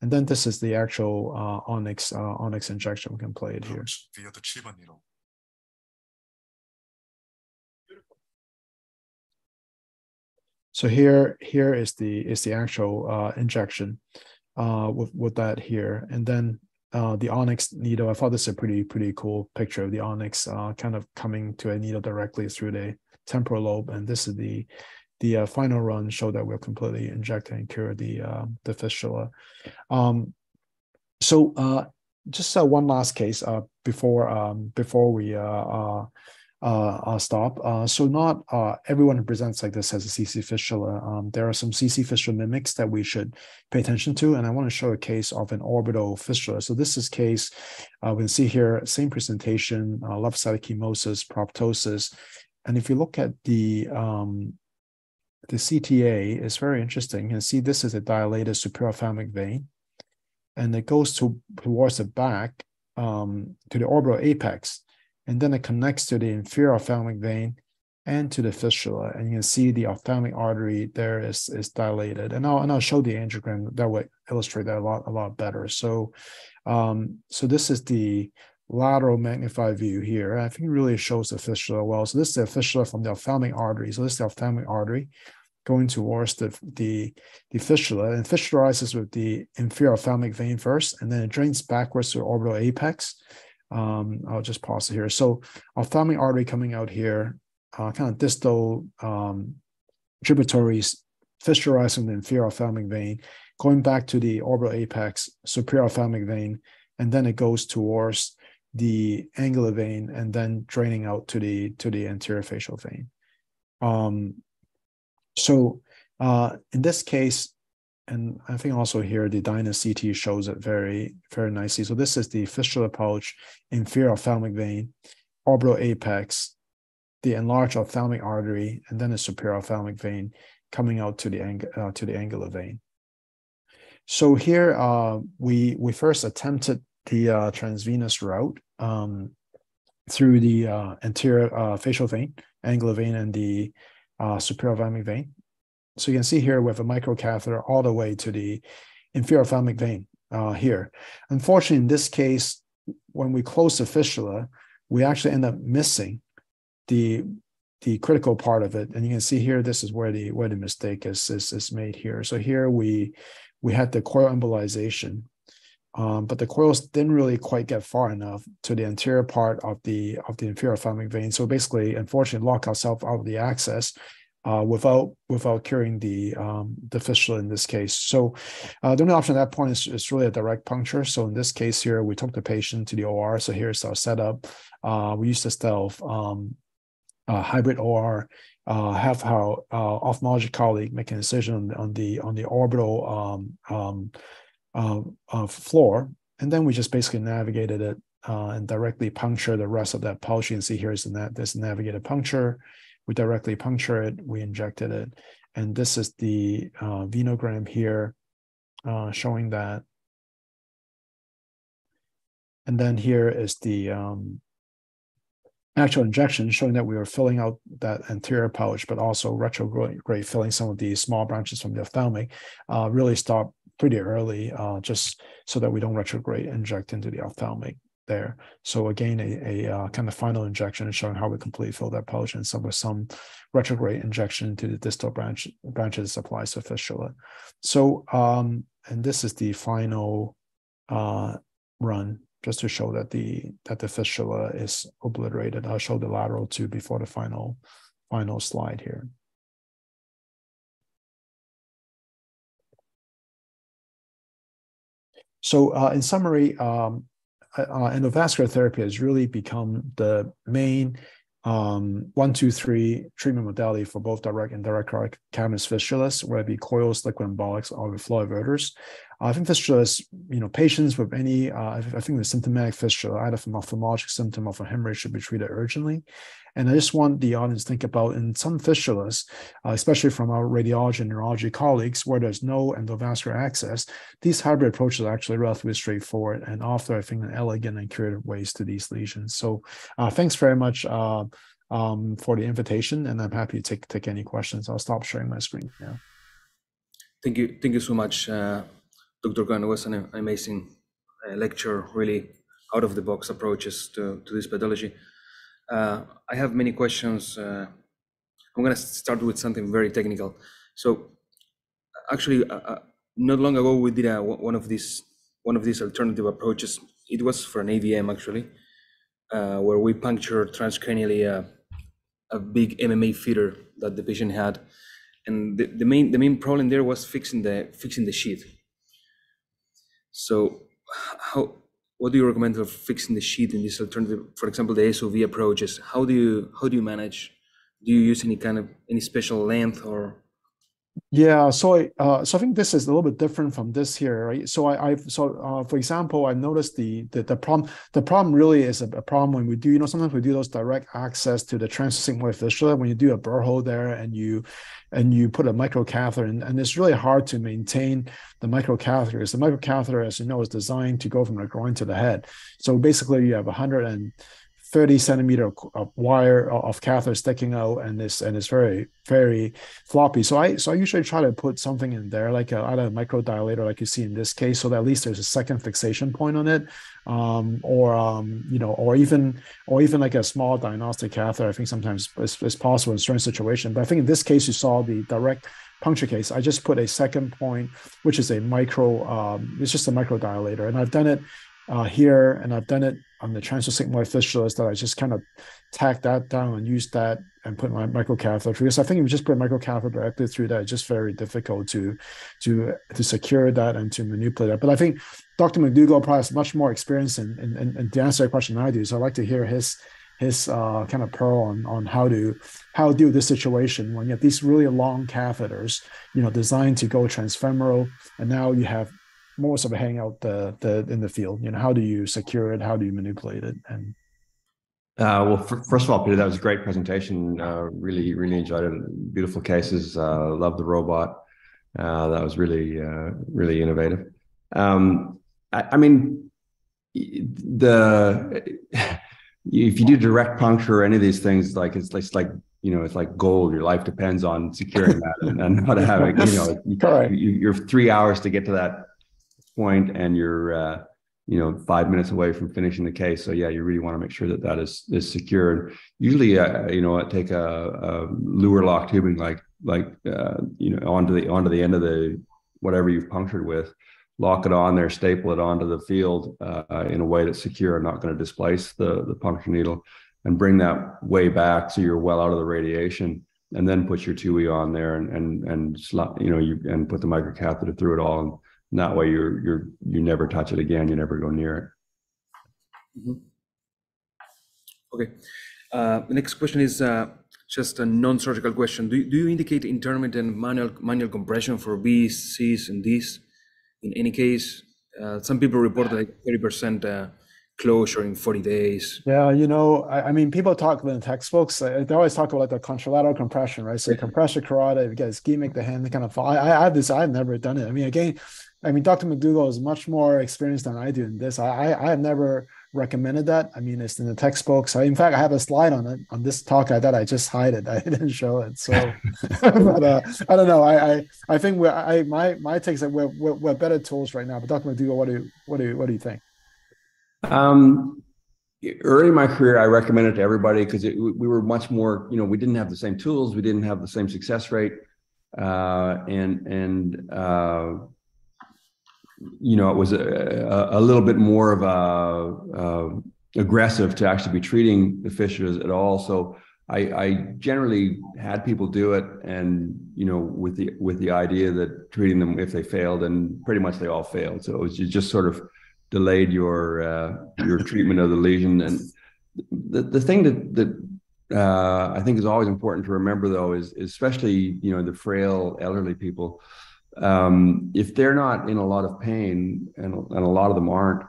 And then this is the actual uh, onyx uh, onyx injection. We can play it here. Via the Chiba needle. So here, here is the is the actual uh, injection uh, with with that here, and then uh, the onyx needle. I thought this is a pretty pretty cool picture of the onyx uh, kind of coming to a needle directly through the temporal lobe, and this is the the uh, final run show that we'll completely inject and cure the uh, the fistula. Um, so uh, just uh, one last case uh, before um, before we uh, stop. So not everyone who presents like this has a CC fistula. Um, there are some CC fistula mimics that we should pay attention to, and I want to show a case of an orbital fistula. So this is case we can see here same presentation, uh, left-sided chemosis, proptosis, and if you look at the um, the CTA, it's very interesting. You can see this is a dilated superior ophthalmic vein, and it goes to towards the back um, to the orbital apex, and then it connects to the inferior ophthalmic vein and to the fistula. And you can see the ophthalmic artery there is is dilated. And I'll and I'll show the angiogram that would illustrate that a lot a lot better. So, um, so this is the lateral magnified view here. I think it really shows the fistula well. So this is the fistula from the ophthalmic artery. So this is the ophthalmic artery going towards the, the, the fistula and fistulizes with the inferior ophthalmic vein first, and then it drains backwards to the orbital apex. Um, I'll just pause here. So ophthalmic artery coming out here, uh, kind of distal um, tributaries fistulizing the inferior ophthalmic vein, going back to the orbital apex, superior ophthalmic vein, and then it goes towards the angular vein and then draining out to the to the anterior facial vein. Um, so uh, in this case, and I think also here the Dyna CT shows it very very nicely. So this is the fistula pouch, inferior ophthalmic vein, orbital apex, the enlarged ophthalmic artery, and then the superior ophthalmic vein coming out to the ang- uh, to the angular vein. So here uh, we we first attempted the uh, transvenous route. Um, through the uh, anterior uh, facial vein, angular vein, and the uh, superior ophthalmic vein. So you can see here have a microcatheter all the way to the inferior ophthalmic vein uh, here. Unfortunately, in this case, when we close the fistula, we actually end up missing the the critical part of it. And you can see here, this is where the where the mistake is is, is made here. So here we we had the coil embolization, um, but the coils didn't really quite get far enough to the anterior part of the of the inferior ophthalmic vein. So basically, unfortunately, lock ourselves out of the access uh, without without curing the um, the fistula in this case. So uh, the only option at that point is, is really a direct puncture. So in this case here, we took the patient to the OR. So here's our setup. Uh, we used the stealth um, hybrid OR. Uh, have our uh, ophthalmology colleague make an incision on, on the on the orbital um floor, and then we just basically navigated it and directly puncture the rest of that pouch. You can see here is the this navigated puncture we directly puncture it, we injected it. And this is the uh, venogram here uh, showing that. And then here is the um, actual injection showing that we were filling out that anterior pouch, but also retrograde filling some of these small branches from the ophthalmic, uh, really stop pretty early, uh, just so that we don't retrograde inject into the ophthalmic there. So again, a, a uh, kind of final injection is showing how we completely fill that pouch and some with some retrograde injection to the distal branch branches applies to fistula. So um, and this is the final uh, run just to show that the that the fistula is obliterated. I'll show the lateral too before the final final slide here. So uh, in summary, um, uh, uh, endovascular therapy has really become the main um, one, two, three treatment modality for both direct and indirect cavernous fistulas, whether it be coils, liquid embolics, or the flow averters. I think fistulas, you know, patients with any, uh, I think the symptomatic fistula, either from ophthalmologic symptom or from hemorrhage, should be treated urgently. And I just want the audience to think about in some fistulas, uh, especially from our radiology and neurology colleagues, where there's no endovascular access, these hybrid approaches are actually relatively straightforward and offer, I think, an elegant and curative ways to these lesions. So uh, thanks very much uh, um, for the invitation, and I'm happy to take take any questions. I'll stop sharing my screen now. Thank you, thank you so much. Uh, Dr. It was an amazing uh, lecture, really out of the box approaches to, to this pathology. Uh, I have many questions. Uh, I'm going to start with something very technical. So, actually, uh, uh, not long ago, we did a, one of these one of these alternative approaches. It was for an AVM actually, uh, where we punctured transcranially a, a big MMA feeder that the patient had, and the, the main the main problem there was fixing the fixing the sheath so how what do you recommend for fixing the sheet in this alternative? For example, the SOV approaches. How do you how do you manage? Do you use any kind of any special length or yeah, so I, uh, so I think this is a little bit different from this here, right? So I, I've so uh, for example, I noticed the, the the problem the problem really is a, a, problem when we do you know sometimes we do those direct access to the transsigmoid fistula when you do a burr hole there and you and you put a microcatheter and, and it's really hard to maintain the microcatheter because the microcatheter, as you know, is designed to go from the groin to the head. So basically, you have 100 and 30 centimeter of wire of catheter sticking out and this and it's very very floppy. So i so i usually try to put something in there like a, either a micro dilator like you see in this case so that at least there's a second fixation point on it. Um, or um, you know or even or even like a small diagnostic catheter i think sometimes it's, it's possible in certain situations. But i think in this case you saw the direct puncture case. I just put a second point which is a micro um, it's just a micro dilator and i've done it uh, here, and I've done it on the transsigmoid fistulas that I just kind of tack that down and use that and put my microcatheter through. Because I think if you just put a microcatheter directly through that, it's just very difficult to to to secure that and to manipulate that. But I think Dr. McDougall probably has much more experience in, in, in, in to answer that question than I do. So I'd like to hear his his uh, kind of pearl on on how to how to deal with this situation when you have these really long catheters, you know, designed to go transfemoral, and now you have more sort of hang out the the in the field. You know, how do you secure it? How do you manipulate it? And uh, well, first of all, Peter, that was a great presentation. Uh, really, really enjoyed it. Beautiful cases. Uh, love the robot. Uh, that was really, uh, really innovative. Um, I, I, mean, the [laughs] if you do direct puncture or any of these things, like it's, it's like you know, it's like gold. Your life depends on securing that and, and not having, you know, [laughs] Correct. you, you're three hours to get to that point and you're, uh, you know, five minutes away from finishing the case. So yeah, you really want to make sure that that is, is secure. And usually, uh, you know, I take a, a Luer lock tubing, like, like, uh, you know, onto the, onto the end of the, whatever you've punctured with, lock it on there, staple it onto the field, uh, in a way that's secure and not going to displace the, the puncture needle and bring that way back so you're well out of the radiation and then put your Tuohy on there and and and slot, you know you and put the microcatheter through it all and that way you're you're you never touch it again you never go near it mm-hmm. okay uh, the next question is uh, just a non-surgical question do, do you indicate intermittent manual manual compression for B's C's and D's in any case uh, some people report like 30 percent uh, closure in 40 days. Yeah, you know, I, I mean, people talk in textbooks, they always talk about the contralateral compression, right? So yeah. compress your carotid, you get ischemic, the hand kind of fall. I, I have this, I've never done it. I mean, again, I mean, Dr. McDougall is much more experienced than I do in this. I, I, I have never recommended that. I mean, it's in the textbooks. I, in fact, I have a slide on it on this talk. I thought I just hide it. [laughs] I didn't show it. So, [laughs] but uh, I don't know. I, I, I think we're, I, my, my takes that we're, we're, we're better tools right now. But Dr. McDougall, what do you, what do you, what do you think? Um, early in my career, I recommended it to everybody because we were much more, you know, we didn't have the same tools, we didn't have the same success rate, uh, and and uh, you know, it was a, a, little bit more of a, aggressive to actually be treating the fishes at all. So I, I generally had people do it, and you know, with the with the idea that treating them if they failed, and pretty much they all failed. So it was just sort of delayed your uh, your treatment of the lesion. And the the thing that that uh, I think is always important to remember, though, is, is especially you know the frail elderly people, um, if they're not in a lot of pain, and and a lot of them aren't,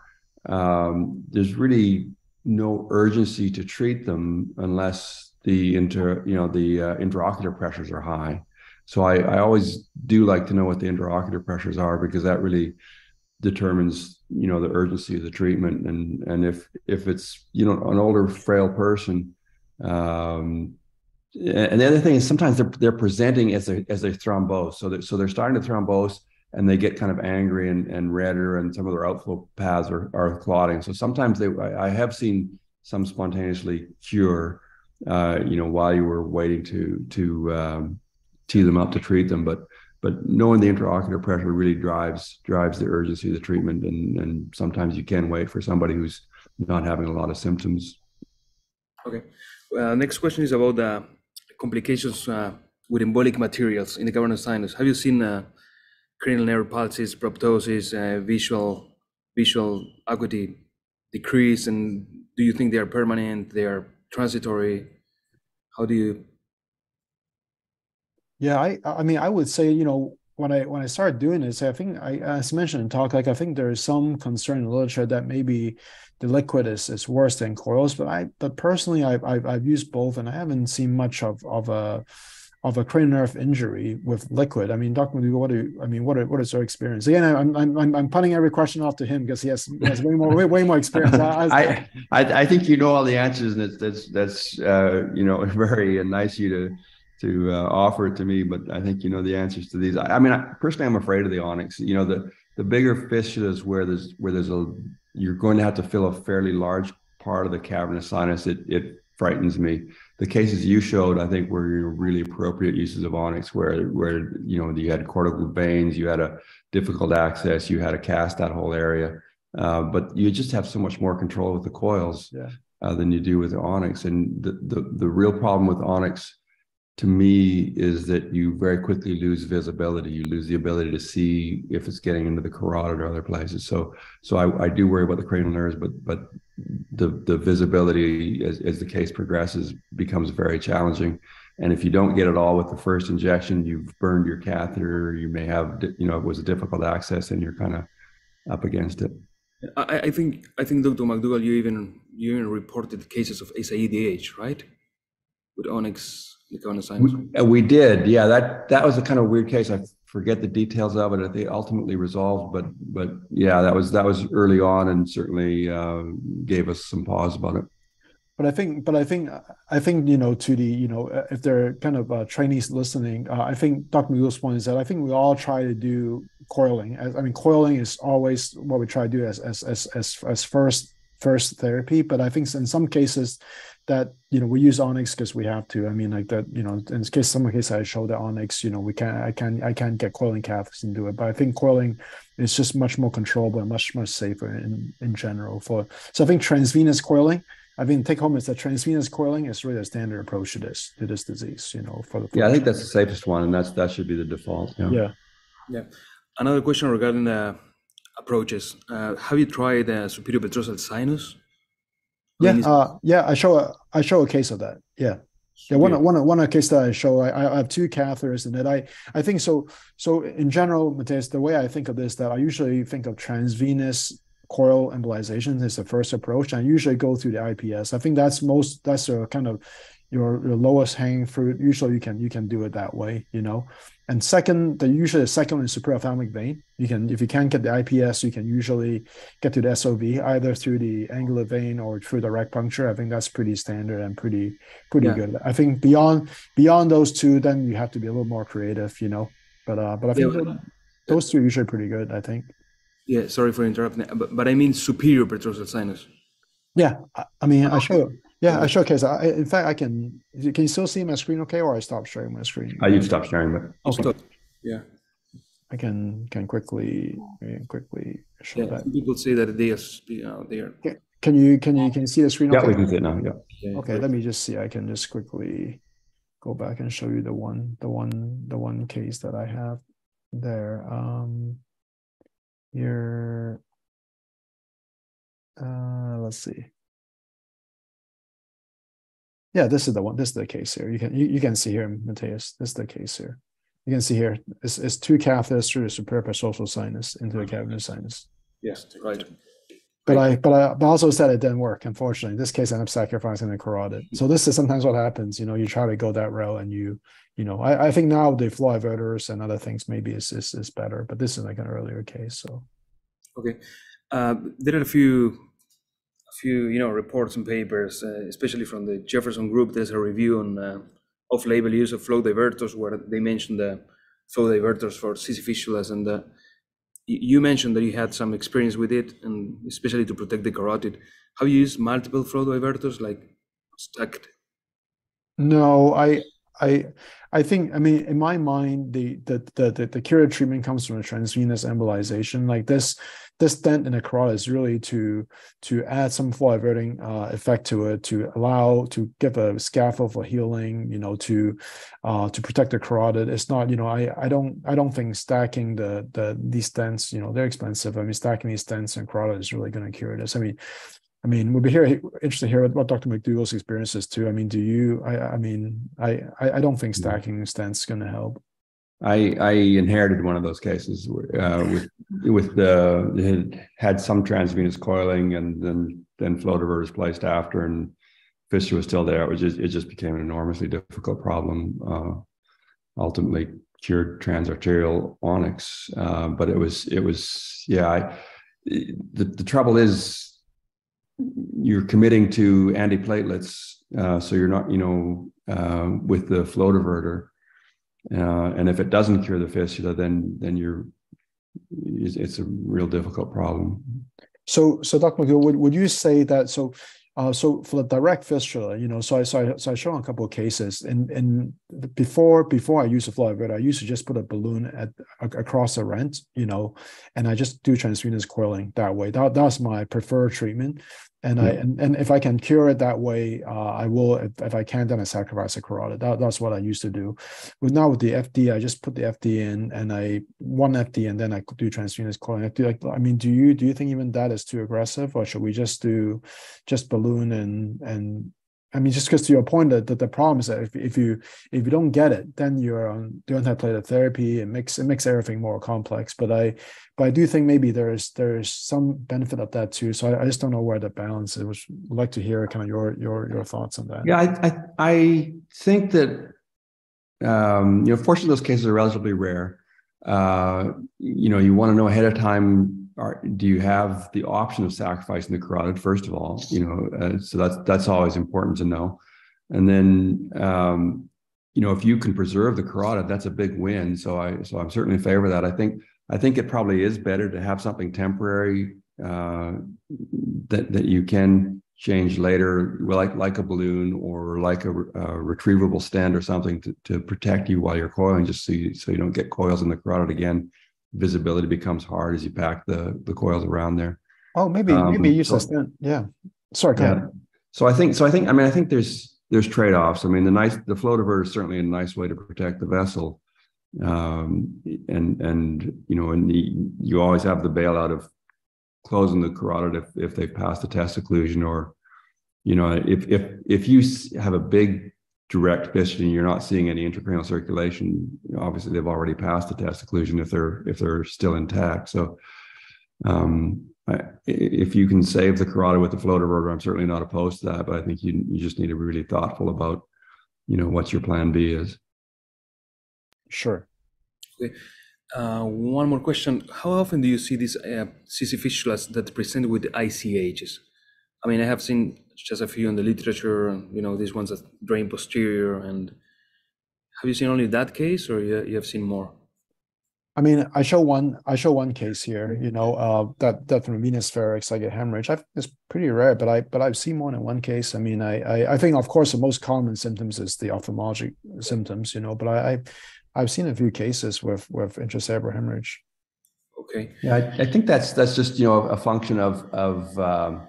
um, there's really no urgency to treat them unless the inter you know the uh, intraocular pressures are high. So I, I always do like to know what the intraocular pressures are because that really determines you know the urgency of the treatment and and if if it's you know an older frail person um and the other thing is sometimes they're they're presenting as a as a thrombose so that so they're starting to thrombose and they get kind of angry and, and redder and some of their outflow paths are, are clotting. So sometimes they I, have seen some spontaneously cure uh, you know while you were waiting to to um, tee them up to treat them. But but knowing the intraocular pressure really drives drives the urgency of the treatment. And and sometimes you can wait for somebody who's not having a lot of symptoms. Okay. Uh, next question is about the complications uh, with embolic materials in the cavernous sinus. Have you seen uh, cranial nerve palsies proptosis uh, visual visual acuity decrease? And do you think they are permanent they are transitory? How do you? Yeah, I I mean I would say you know when I when I started doing this, I think I as mentioned in talk, like I think there is some concern in the literature that maybe the liquid is, is worse than coils, but I but personally I I've, I've used both and I haven't seen much of of a of a cranial nerve injury with liquid. I mean, Dr. What do you, I mean, what are, what is your experience? Again, I'm I'm I'm punting every question off to him because he has, he has way more way, way more experience. [laughs] I, I I think you know all the answers, and that's that's that's uh, you know [laughs] very nice of you to to uh, offer it to me, but I think you know the answers to these. I, I mean, I, personally, I'm afraid of the onyx. You know, the the bigger fissulas where there's where there's a you're going to have to fill a fairly large part of the cavernous sinus. It it frightens me. The cases you showed, I think, were really appropriate uses of onyx, where where you know you had cortical veins, you had a difficult access, you had to cast that whole area, uh, but you just have so much more control with the coils yeah. uh, than you do with the onyx. And the, the the real problem with onyx to me is that you very quickly lose visibility. You lose the ability to see if it's getting into the carotid or other places. So, so I, I do worry about the cranial nerves, but but the the visibility as, as the case progresses becomes very challenging. And if you don't get it all with the first injection, you've burned your catheter. You may have you know it was a difficult access, and you're kind of up against it. I, I think I think Dr. McDougall, you even you even reported cases of SAEDH, right? With Onyx we, we, did, yeah. That that was a kind of weird case. I forget the details of it. They ultimately resolved, but but yeah, that was that was early on, and certainly uh, gave us some pause about it. but I think, but I think, I think you know, to the you know, if they're kind of uh, trainees listening, uh, I think Dr. McDougall's point is that I think we all try to do coiling. As I mean, coiling is always what we try to do as as as as, as first first therapy, but I think in some cases that you know we use Onyx because we have to. I mean, like that, you know, in case some cases I show the Onyx, you know, we can I can I can't get coiling catheters and do it, but I think coiling is just much more controllable and much much safer in in general. For so I think transvenous coiling I mean, take home is that transvenous coiling is really a standard approach to this to this disease. You know, for the yeah, I think that's the safest one, and that's that should be the default. Yeah. Yeah. yeah. Another question regarding the approaches. Uh, have you tried uh, superior petrosal sinus? Yeah, uh, yeah. I show a I show a case of that. Yeah. Yeah, one one one case that I show, I, I have two catheters, and that I I think so. So in general, Matias, the way I think of this, that I usually think of transvenous coil embolization is the first approach. I usually go through the IPS. I think that's most that's a kind of your, your lowest hanging fruit. Usually you can you can do it that way, you know. And second, the usually the second one is supraophthalmic vein. You can if you can't get the IPS, you can usually get to the SOV either through the angular vein or through direct puncture. I think that's pretty standard and pretty pretty yeah. good. I think beyond beyond those two, then you have to be a little more creative, you know. But uh, but I think yeah. those two are usually pretty good. I think. Yeah, sorry for interrupting, but, but I mean superior petrosal sinus. Yeah, I, I mean, I show. Yeah, I showcase. I, in fact, I can. Can you still see my screen? Okay, or I stop sharing my screen? I you stop sharing, but okay. Stop. Yeah, I can can quickly quickly show yeah, that. People say that they are, you know, they are. Can you can you can you see the screen? Yeah, okay? we can see it now. Yeah. Okay, let me just see. I can just quickly go back and show you the one the one the one case that I have there. Um, your uh let's see yeah this is the one this is the case here you can you, you can see here Matias this is the case here you can see here it's, it's two catheters through the superior petrosal sinus into the cavernous sinus yes right but I, but I but also said it didn't work. Unfortunately, in this case, I ended up sacrificing the carotid. So this is sometimes what happens. You know, you try to go that route, and you, you know, I, I think now the flow diverters and other things maybe is, is is better. But this is like an earlier case. So, okay, uh, there are a few, few, you know, reports and papers, uh, especially from the Jefferson Group. There's a review on uh, off-label use of flow diverters, where they mentioned the flow diverters for CC fistulas and the you mentioned that you had some experience with it, and especially to protect the carotid. Have you used multiple flow diverters, like stacked? No, I, I, I think. I mean, in my mind, the the the the, the curative treatment comes from a transvenous embolization. Like this, this stent in the carotid is really to to add some flow diverting uh, effect to it to allow to give a scaffold for healing you know to uh, to protect the carotid it's not you know i i don't i don't think stacking the the these stents you know they're expensive i mean stacking these stents and carotid is really going to cure this i mean I mean, we'll be here interested to hear what Dr. McDougall's experiences too. I mean, do you? I, I mean, I, I don't think stacking stents is going to help. I I inherited one of those cases uh, with with the had, had some transvenous coiling and then then flow diverters placed after and fissure was still there. It was just it just became an enormously difficult problem. Uh, ultimately cured transarterial onyx, uh, but it was it was yeah. I, the the trouble is you're committing to antiplatelets, uh, so you're not you know uh, with the flow diverter uh, and if it doesn't cure the fistula, then then you're it's a real difficult problem. So, so Dr. McGill, would, would you say that so uh, so for the direct fistula, you know, so I so I, so I show a couple of cases, and and before before I use a flow I used to just put a balloon at across the rent, you know, and I just do transvenous coiling that way. That that's my preferred treatment and yeah. I and, and if I can cure it that way, uh, I will. If, if I can, then I sacrifice a carotid. That, that's what I used to do. But now with the FD, I just put the FD in, and I one FD, and then I do transvenous coiling. Like, I mean, do you do you think even that is too aggressive, or should we just do just balloon and and I mean, just because to your point that, that the problem is that if, if you if you don't get it, then you're on the antiplatelet therapy. It makes it makes everything more complex. But I but I do think maybe there's there's some benefit of that too. So I, I just don't know where the balance is. Which would like to hear kind of your your your thoughts on that. Yeah, I I, I think that um, you know, fortunately, those cases are relatively rare. Uh, you know, you want to know ahead of time are do you have the option of sacrificing the carotid first of all? You know, uh, so that's that's always important to know. And then um, you know, if you can preserve the carotid, that's a big win. So I so I'm certainly in favor of that. I think I think it probably is better to have something temporary uh, that that you can change later, like like a balloon or like a, a retrievable stent or something to, to protect you while you're coiling, just so you, so you don't get coils in the carotid again. Visibility becomes hard as you pack the the coils around there. Oh, maybe um, maybe use so. Yeah. Sorry, yeah. So I think so. I think I mean I think there's there's trade offs. I mean the nice the flow divert is certainly a nice way to protect the vessel, um, and and you know and the, you always have the bailout of closing the carotid if, if they've passed the test occlusion or you know if if if you have a big direct and you're not seeing any intracranial circulation obviously they've already passed the test occlusion if they're if they're still intact so um, I, if you can save the carotid with the flow diverter i'm certainly not opposed to that but i think you you just need to be really thoughtful about you know what your plan b is sure okay. Uh, one more question. How often do you see these uh, CC fistulas that present with ICHs? I mean, I have seen just a few in the literature, and you know, these ones that drain posterior. And have you seen only that case or you, you have seen more? I mean, I show one. I show one case here. You know, uh, that that from venous varix, I get hemorrhage. I've, it's pretty rare, but I but I've seen more in one case. I mean, I, I I think of course the most common symptoms is the ophthalmologic symptoms. You know, but I, I I've seen a few cases with with intracerebral hemorrhage. Okay. Yeah, I, I think that's that's just you know a function of of um,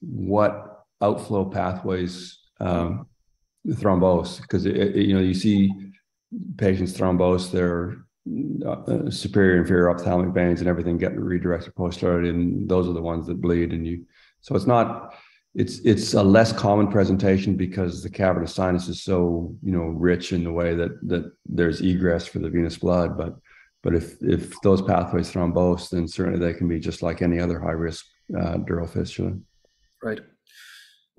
what outflow pathways um, thrombose because you know you see patients thrombose their uh, superior inferior ophthalmic veins and everything get redirected posteriorly and those are the ones that bleed and you so it's not it's it's a less common presentation because the cavernous sinus is so you know rich in the way that that there's egress for the venous blood but but if if those pathways thrombose then certainly they can be just like any other high risk uh, dural fistula. Right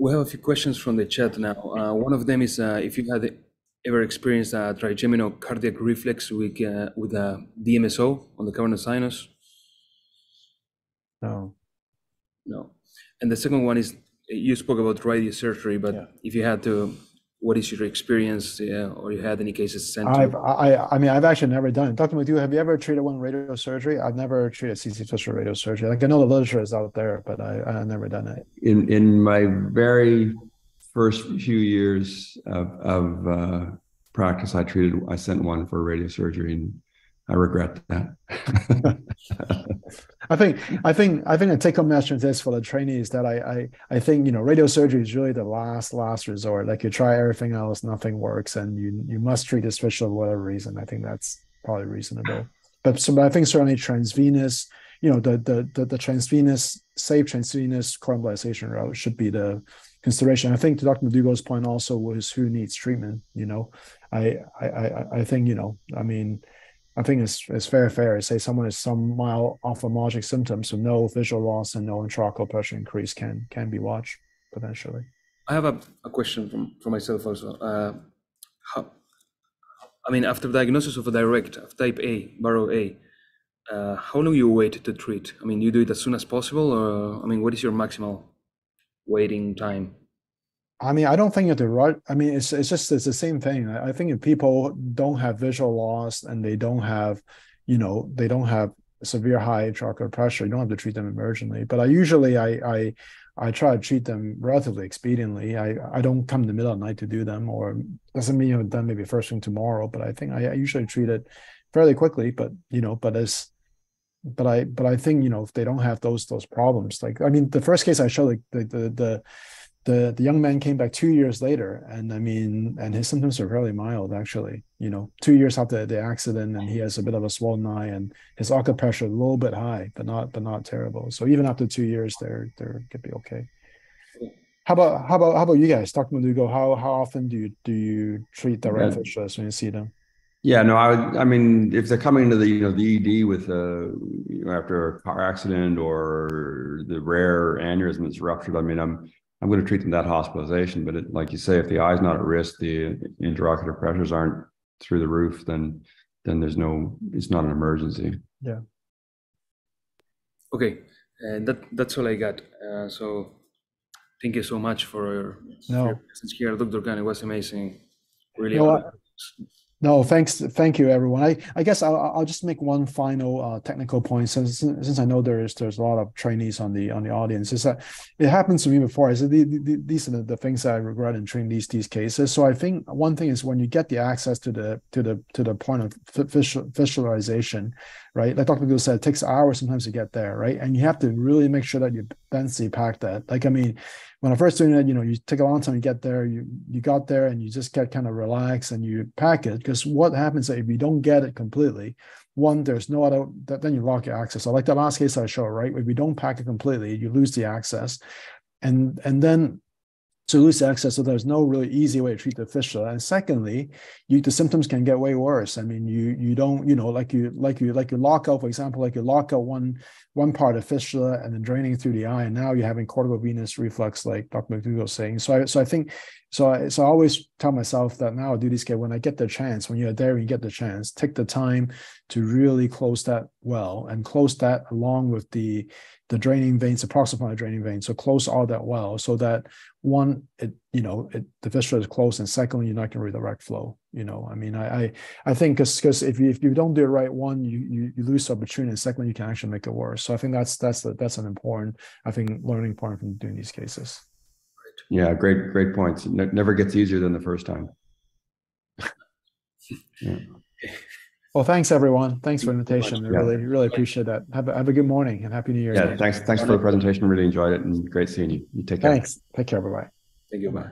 we have a few questions from the chat now. Uh, one of them is uh, if you had ever experienced a trigeminal cardiac reflex with uh, with a dmso on the cavernous sinus? No. No. And the second one is you spoke about radiosurgery, but yeah. if you had to, what is your experience, yeah, or you had any cases sent? I've, I, I mean, I've actually never done it. Dr. McDougall, have you ever treated one radiosurgery? I've never treated CC fistula radiosurgery. Like I know the literature is out there, but I, I've never done it. In in my very first few years of, of uh, practice, I treated, I sent one for radiosurgery, and I regret that. [laughs] [laughs] I think I think I think a take home message is for the trainees that I, I I think you know radio surgery is really the last last resort. Like you try everything else, nothing works, and you you must treat this fistula for whatever reason. I think that's probably reasonable. But so but I think certainly transvenous, you know, the the the, the transvenous safe transvenous coagulation route should be the consideration. I think to Dr. McDougall's point also was who needs treatment. You know, I I I think you know I mean I think it's it's very fair to say someone is some mild ophthalmologic symptoms, so no visual loss and no intraocular pressure increase can can be watched potentially. I have a, a question from for myself also. Uh, how, I mean, after diagnosis of a direct of type A, Barrow A, uh, how long you wait to treat? I mean, you do it as soon as possible, or I mean, what is your maximal waiting time? I mean, I don't think the right. I mean, it's it's just it's the same thing. I think if people don't have visual loss and they don't have, you know, they don't have severe high intraocular pressure, you don't have to treat them emergently. But I usually I I I try to treat them relatively expediently. I I don't come in the middle of the night to do them, or doesn't mean you're done maybe first thing tomorrow. But I think I, I usually treat it fairly quickly. But you know, but as but I but I think you know if they don't have those those problems, like I mean, the first case I showed like the the the the the young man came back two years later and i mean and his symptoms are fairly mild actually. You know two years after the accident and he has a bit of a swollen eye and his ocular pressure a little bit high but not but not terrible. So even after two years they're they're could be okay. How about how about how about you guys? Dr McDougall, how how often do you do you treat the fish when you see them? Yeah, no, I I mean, if they're coming to the you know the ED with a you know, after a car accident or the rare aneurysm that's ruptured, I mean, I'm I'm going to treat them that hospitalization. But it, like you say, if the eye's not at risk, the intraocular pressures aren't through the roof, then then there's no, it's not an emergency. Yeah. Okay, and that that's all I got. Uh, so thank you so much for your, No. your presence here, Dr. Kan. It was amazing. Really. No, I- appreciate it. No, thanks. Thank you, everyone. I, I guess I'll, I'll just make one final uh, technical point since since I know there's there's a lot of trainees on the on the audience. Is that it happens to me before? I said the, the, these are the, the things that I regret in training these these cases. So I think one thing is when you get the access to the to the to the point of visualization, right? Like Dr. Gill said, it takes hours sometimes to get there, right? And you have to really make sure that you densely pack that. Like I mean, when I first doing it, you know, you take a long time to get there. You you got there and you just get kind of relaxed and you pack it because what happens if you don't get it completely? One, there's no other. Then you lock your access. So like the last case I showed, right? If you don't pack it completely, you lose the access, and and then so you lose access. So there's no really easy way to treat the fistula. And secondly, you the symptoms can get way worse. I mean, you you don't you know like you like you like you lock out, for example, like you lock out one one part of fistula uh, and then draining through the eye, and now you're having cortical venous reflux, like Dr. McDougall was saying. So I so I think so I so I always tell myself that now I do this care when I get the chance, when you're there and you get the chance, take the time to really close that well and close that along with the the draining veins, the proximal draining veins. So close all that well so that one, it you know, it the fistula is closed, and secondly, you're not going to redirect flow. You know, I mean, I I, I think because if you if you don't do it right, one, you you, you lose opportunity, and secondly, you can actually make it worse. So I think that's that's that's an important, I think, learning point from doing these cases. Yeah, great, great points. Ne- never gets easier than the first time. [laughs] Yeah. Well, thanks everyone. Thanks for the Thank you so invitation. I. Yeah. really really appreciate that. Have a, have a good morning and happy New Year. Yeah, thanks, thanks for the presentation. Really enjoyed it and great seeing you. You take care. Thanks. Take care. Bye bye. Thank you. Bye.